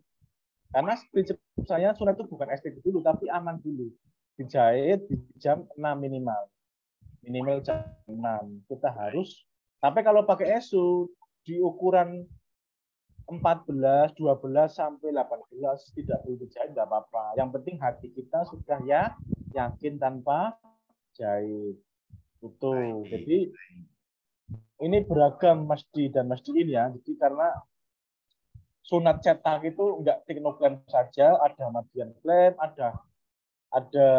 Karena prinsip saya sunat itu bukan estetik dulu, tapi aman dulu. Dijahit di jam 6 minimal. Minimal jam 6. Kita harus, tapi kalau pakai ESU, di ukuran 14, 12, sampai 18, tidak perlu dijahit, nggak apa-apa. Yang penting hati kita sudah ya yakin tanpa jahit. Itu. Jadi ini beragam Mas Di dan Mas Diin ya. Jadi karena sunat cetak itu enggak teknoklaim saja, ada Madian klaim, ada ada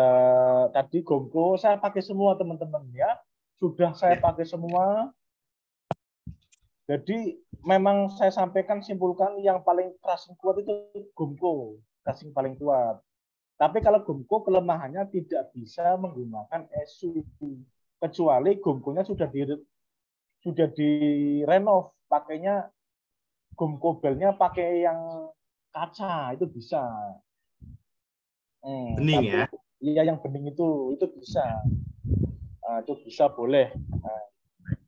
tadi gongko, saya pakai semua teman-teman ya. Sudah saya pakai semua. Jadi memang saya sampaikan simpulkan yang paling keras kuat itu gongko, casing paling kuat. Tapi kalau gomko kelemahannya tidak bisa menggunakan ESU kecuali gomkonya sudah di sudah direnov pakainya gum kobelnya pakai yang kaca itu bisa hmm, bening ya? iya yang bening itu itu bisa. Nah, itu bisa boleh. Nah,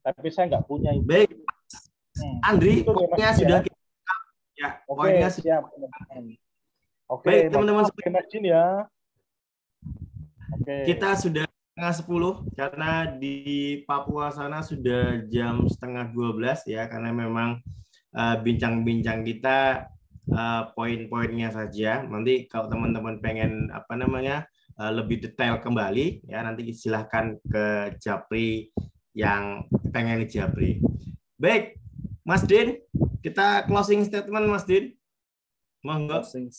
tapi saya nggak punya itu. baik. Hmm. Andri pokoknya sudah ya. ya oke okay, siap. oke baik teman-teman ya. Oke. Kita sudah setengah sepuluh karena di Papua sana sudah jam setengah dua belas ya karena memang uh, bincang-bincang kita uh, poin-poinnya saja. Nanti kalau teman-teman pengen apa namanya uh, lebih detail kembali ya nanti silahkan ke Japri yang pengen di Japri. Baik, Mas Din, kita closing statement Mas Din. Monggo. Closing,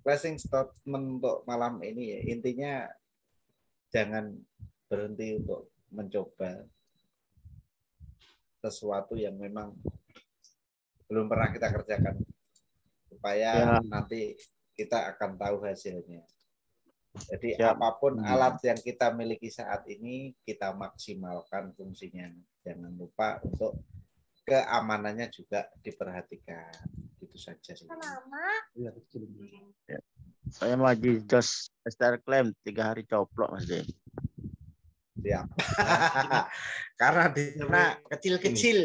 closing statement untuk malam ini ya intinya jangan berhenti untuk mencoba sesuatu yang memang belum pernah kita kerjakan supaya ya. nanti kita akan tahu hasilnya. Jadi ya. apa pun hmm. alat yang kita miliki saat ini kita maksimalkan fungsinya. Jangan lupa untuk keamanannya juga diperhatikan. Itu saja sih. Ya, ya. Saya lagi jos STR klaim tiga hari coplok Mas Den. Ya. Karena di sana kecil-kecil.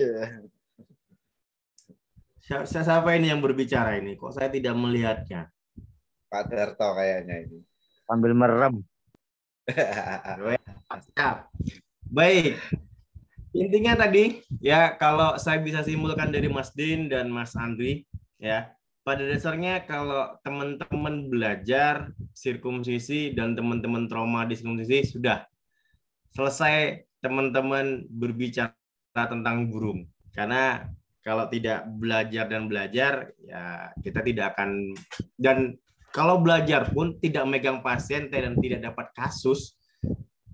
Siapa, siapa ini yang berbicara ini? Kok saya tidak melihatnya? Pak Darto kayaknya ini. Sambil merem. Baik. Intinya tadi ya kalau saya bisa simpulkan dari Mas Din dan Mas Andri ya pada dasarnya kalau teman-teman belajar sirkumsisi dan teman-teman trauma di sirkumsisi sudah selesai teman-teman berbicara tentang burung karena kalau tidak belajar dan belajar ya kita tidak akan dan kalau belajar pun tidak megang pasien dan tidak dapat kasus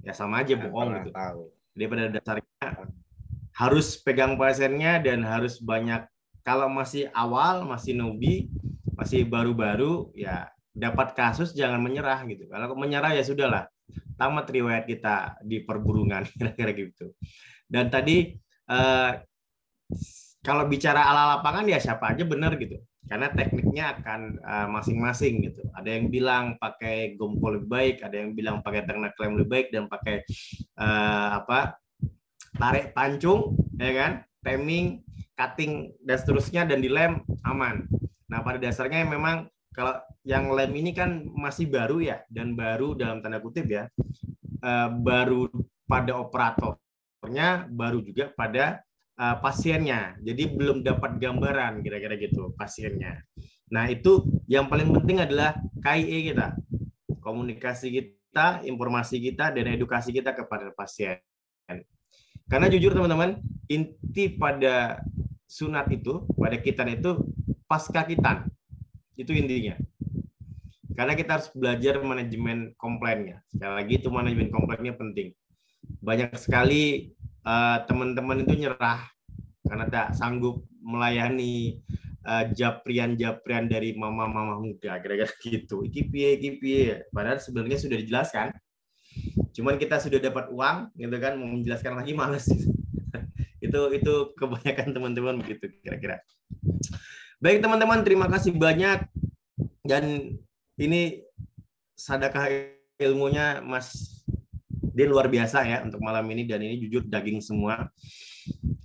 ya sama aja bohong gitu. Tahu. Jadi pada dasarnya harus pegang pasiennya dan harus banyak kalau masih awal, masih nubi, masih baru-baru, ya dapat kasus jangan menyerah gitu. Kalau menyerah ya sudahlah, tamat riwayat kita di perburungan kira-kira gitu. Dan tadi eh, kalau bicara ala lapangan ya siapa aja benar gitu. Karena tekniknya akan eh, masing-masing uh, gitu. Ada yang bilang pakai gompol lebih baik, ada yang bilang pakai teknik klaim lebih baik dan pakai uh, apa tarik pancung, ya kan, timing cutting dan seterusnya dan dilem aman. Nah pada dasarnya memang kalau yang lem ini kan masih baru ya dan baru dalam tanda kutip ya eh, baru pada operatornya baru juga pada eh, pasiennya. Jadi belum dapat gambaran kira-kira gitu pasiennya. Nah itu yang paling penting adalah KIE kita, komunikasi kita, informasi kita dan edukasi kita kepada pasien. Karena jujur teman-teman, inti pada sunat itu, pada kitan itu pasca kitan. Itu intinya. Karena kita harus belajar manajemen komplainnya. Sekali lagi itu manajemen komplainnya penting. Banyak sekali eh, teman-teman itu nyerah karena tak sanggup melayani eh, japrian-japrian dari mama-mama muda kira-kira gitu. Iki piye, iki piye. Padahal sebenarnya sudah dijelaskan. Cuman kita sudah dapat uang gitu kan mau menjelaskan lagi males. itu itu kebanyakan teman-teman begitu kira-kira. Baik teman-teman, terima kasih banyak dan ini sadakah ilmunya Mas dia luar biasa ya untuk malam ini dan ini jujur daging semua.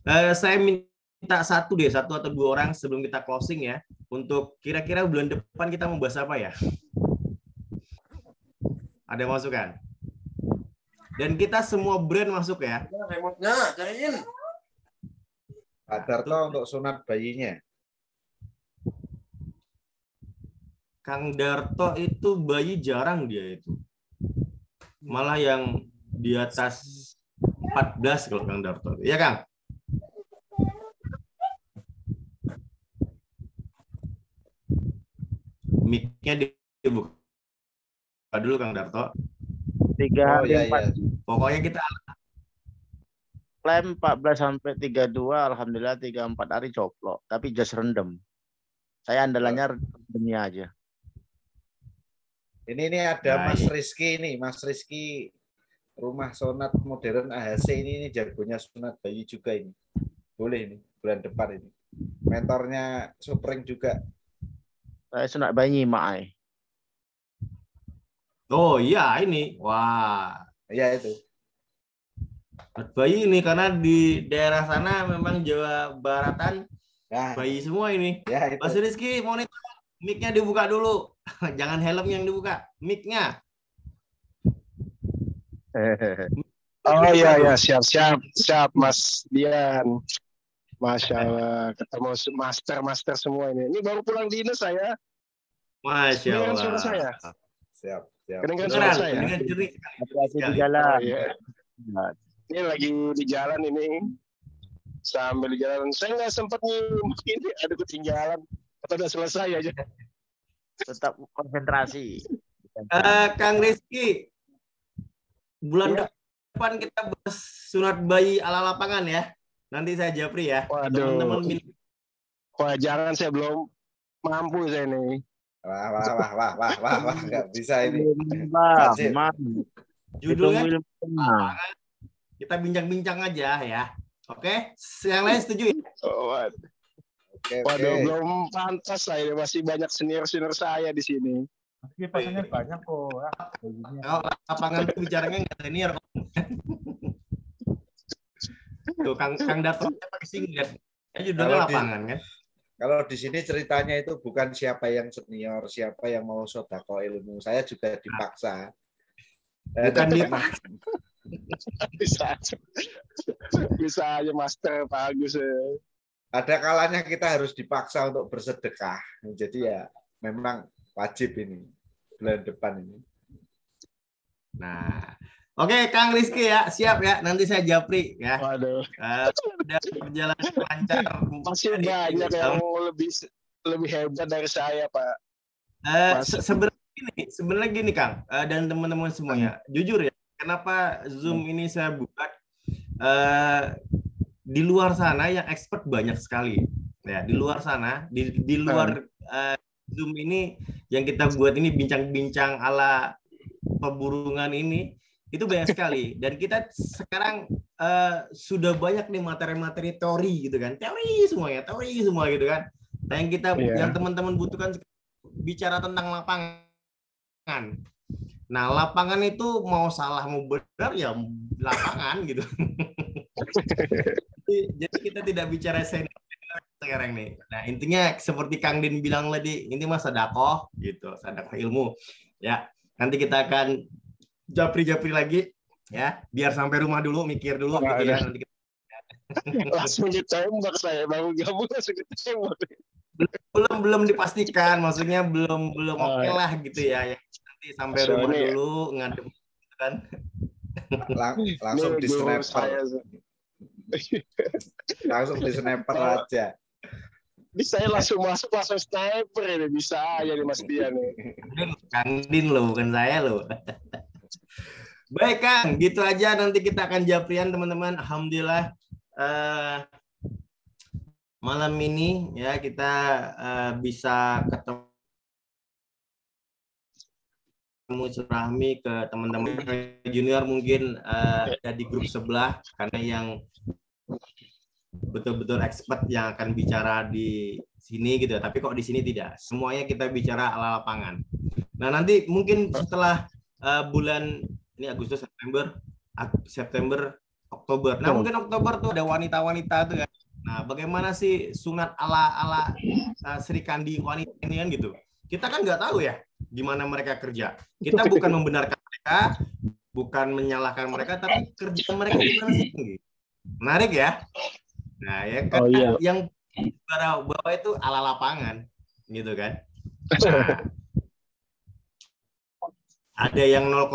Eh, saya minta satu deh, satu atau dua orang sebelum kita closing ya, untuk kira-kira bulan depan kita mau bahas apa ya? Ada masukan? Dan kita semua brand masuk ya. Remote-nya cariin. Darto untuk sunat bayinya. Kang Darto itu bayi jarang dia itu. Malah yang di atas 14 kalau Kang Darto. Iya Kang? Mic-nya dibuka dulu Kang Darto. Tiga Oh iya empat iya. Pokoknya kita klaim 14 sampai 32 alhamdulillah 34 hari coplok tapi just rendem. Saya andalannya rendemnya aja. Ini ini ada Nah, Mas iya. Rizky nih, Mas Rizky rumah sunat modern AHC ini ini jagonya sunat bayi juga ini. Boleh ini bulan depan ini. Mentornya Supring juga. Saya sunat bayi mak ai. Oh iya ini. Wah, Ya itu. bayi ini karena di daerah sana memang Jawa Baratan Nah, bayi semua ini. ya itu. Mas Rizky, monitor mic-nya dibuka dulu. Jangan helm yang dibuka, mic-nya. Oh iya ya siap siap siap Mas Dian. Masya Allah ketemu master master semua ini. Ini baru pulang dinas saya. Masya Allah. suara saya. Siap, siap. Kedengeran suara saya. dengan jernih. Hati-hati di jalan. Oh, iya. Ini lagi di jalan ini. Sambil di jalan. Saya nggak sempat nyimak ini. Aduh ketinggalan. Atau udah selesai aja. Tetap konsentrasi. Eh, Kang Rizky, bulan Iya. depan kita bahas sunat bayi ala lapangan ya. Nanti saya japri ya. Waduh. Teman-teman Wah jangan saya belum mampu saya nih. Wah, wah, wah, wah, wah, wah, wah, nggak bisa ini. Man. judulnya ilmunya. kita bincang-bincang aja ya. Oke, yang lain setuju ya? Oh, wad- Oke, oke. waduh belum pantas saya masih banyak senior senior saya di sini. Tapi pasangnya banyak kok. Ah. Kalau lapangan tuh bicaranya nggak senior. Tuh Kang Kang Dato pakai singlet. Ya judulnya Kalau di- lapangan kan. Kalau di sini ceritanya itu bukan siapa yang senior, siapa yang mau sodako ilmu. Saya juga dipaksa. Bukan dipaksa. bisa aja. bisa aja master Pak Agus. eh. ada kalanya kita harus dipaksa untuk bersedekah. Jadi ya memang wajib ini bulan depan ini. Nah, oke Kang Rizky ya, siap ya. Nanti saya japri ya. Waduh. Udah berjalan lancar. Masih banyak yang lebih lebih hebat dari saya Pak. Eh, se- sebenarnya gini, sebenarnya gini Kang eh, dan teman-teman semuanya, jujur ya, kenapa Zoom ini saya buka? Eh, di luar sana yang expert banyak sekali, ya di luar sana, di di luar eh, Zoom ini yang kita buat ini bincang-bincang ala peburungan ini itu banyak sekali dan kita sekarang eh, sudah banyak nih materi-materi teori gitu kan, teori semuanya, teori semua gitu kan. Nah yang kita Iya. yang teman-teman butuhkan bicara tentang lapangan. Nah, lapangan itu mau salah mau benar ya lapangan gitu. jadi, jadi kita tidak bicara senior sekarang nih. Nah intinya seperti Kang Din bilang tadi, ini mah sadakoh gitu, sadakoh ilmu. Ya, nanti kita akan japri-japri lagi ya, biar sampai rumah dulu, mikir dulu Wah, gitu ya. ada. Nanti kita langsung ditembak saya baru gabung langsung ditembak. belum belum dipastikan, maksudnya belum belum Oh, oke iya. lah gitu ya. ya. Nanti sampai rumah dulu ngadem gitu kan. Lang- langsung di saya. langsung di sniper aja Ini saya langsung masuk langsung sniper ini bisa aja nih Mas Dian nih. Kang Din loh, bukan saya loh. Baik Kang, gitu aja nanti kita akan japrian teman-teman. Alhamdulillah eh, malam ini ya kita eh, bisa ketemu silaturahmi ke teman-teman junior mungkin eh, ada di grup sebelah karena yang betul-betul expert yang akan bicara di sini gitu ya. Tapi kok di sini tidak. Semuanya kita bicara ala lapangan. Nah, nanti mungkin setelah eh, bulan ini Agustus September September Oktober. Nah, mungkin Oktober tuh ada wanita-wanita tuh kan. Nah, bagaimana sih sunat ala ala eh, Sri Kandi wanita ini kan gitu. Kita kan nggak tahu ya gimana mereka kerja. Kita bukan membenarkan mereka, bukan menyalahkan mereka, tapi kerja mereka gimana sih? Gitu. Menarik ya. Nah, ya kan Oh, iya. yang bawa bawa itu ala lapangan gitu kan. Nah, ada yang 0,2,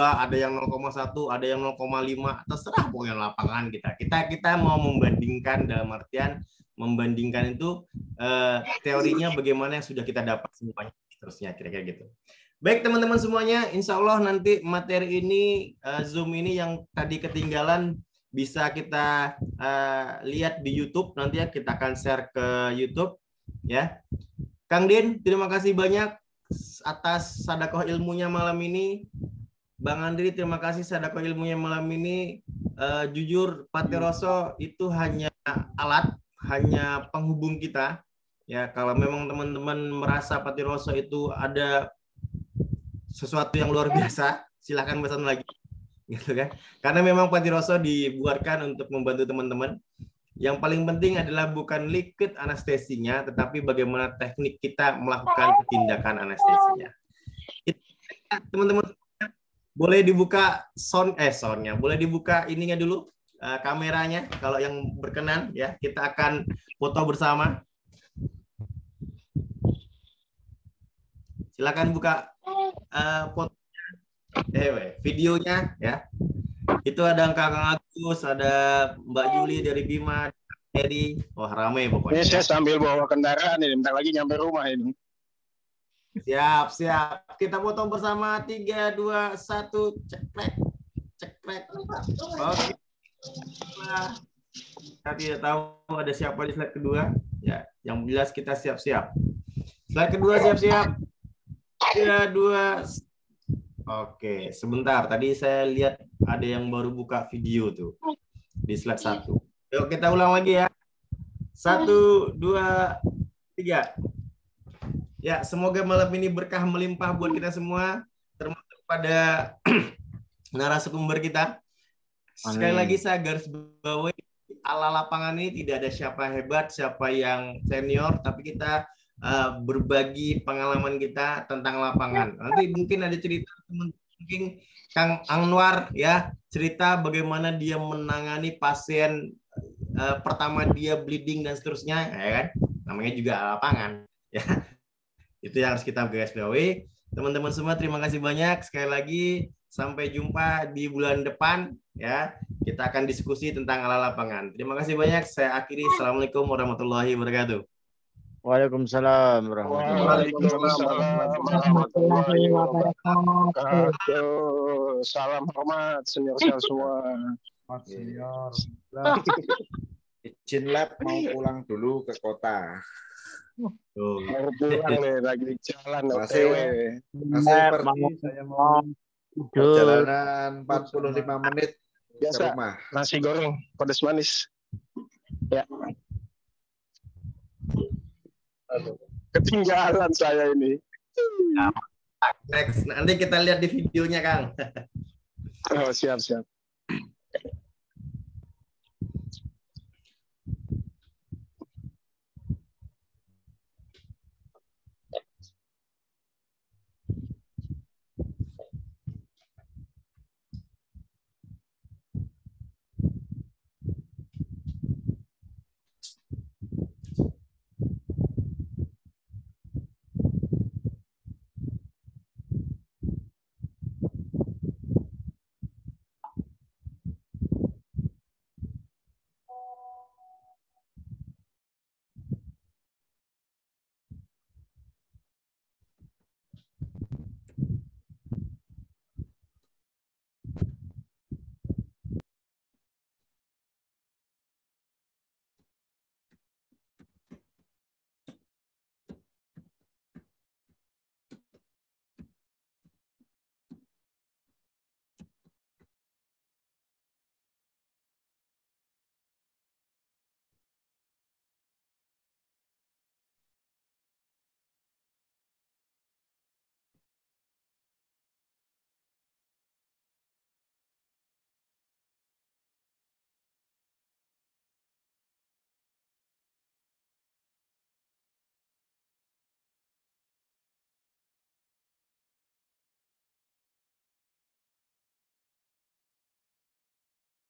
ada yang 0,1, ada yang 0,5, terserah pokoknya lapangan kita. Kita kita mau membandingkan dalam artian membandingkan itu eh, teorinya bagaimana yang sudah kita dapat semuanya terusnya kira-kira gitu. Baik teman-teman semuanya, insya Allah nanti materi ini eh, Zoom ini yang tadi ketinggalan bisa kita eh, lihat di YouTube nanti ya kita akan share ke YouTube ya. Kang Din, terima kasih banyak atas sadaqah ilmunya malam ini. Bang Andri, terima kasih sadaqah ilmunya malam ini. Eh, jujur, Patiroso itu hanya alat, hanya penghubung kita. Ya, kalau memang teman-teman merasa Patiroso itu ada sesuatu yang luar biasa, silahkan pesan lagi, gitu kan? Karena memang Patiroso dibuatkan untuk membantu teman-teman. Yang paling penting adalah bukan liquid anestesinya, tetapi bagaimana teknik kita melakukan tindakan anestesinya. Teman-teman, boleh dibuka sound eh soundnya, boleh dibuka ininya dulu eh, kameranya kalau yang berkenan ya. Kita akan foto bersama. Silakan buka eh, fotonya, eh weh, videonya ya. Itu ada Kang Agus, ada Mbak Juli dari Bima, Eri, wah ramai Ini pokoknya. saya sambil bawa kendaraan ini, bentar lagi nyampe rumah ini. Siap, siap. Kita potong bersama. Tiga, dua, satu. Cekrek. Cekrek. Oke. Nah, kita tidak tahu ada siapa di slide kedua. Ya, yang jelas kita siap-siap. Slide kedua siap-siap. Tiga, dua. Oke, sebentar. Tadi saya lihat ada yang baru buka video tuh di slide satu. Yuk kita ulang lagi ya. Satu, dua, tiga. Ya, semoga malam ini berkah melimpah buat kita semua, termasuk pada narasumber kita. Sekali Amin. lagi saya garis bawahi ala lapangan ini tidak ada siapa hebat, siapa yang senior, tapi kita uh, berbagi pengalaman kita tentang lapangan. Nanti mungkin ada cerita mungkin Kang Anwar ya cerita bagaimana dia menangani pasien uh, pertama dia bleeding dan seterusnya, ya kan? Namanya juga lapangan, ya. Itu yang harus kita garis bawahi. Teman-teman semua terima kasih banyak sekali lagi. Sampai jumpa di bulan depan ya. Kita akan diskusi tentang ala lapangan. Terima kasih banyak. Saya akhiri. Assalamualaikum warahmatullahi wabarakatuh. Waalaikumsalam warahmatullahi wabarakatuh. Salam hormat senior-senior semua. Senior. izin lab mau pulang dulu ke kota Tuh. Mau pulang nih, lagi di jalan Masih- masih pergi Saya mau perjalanan 45 menit ke Biasa rumah nasi goreng pedas manis. Ya. Ketinggalan saya ini. Ya, Next, nanti kita lihat di videonya Kang. Oh, siap siap.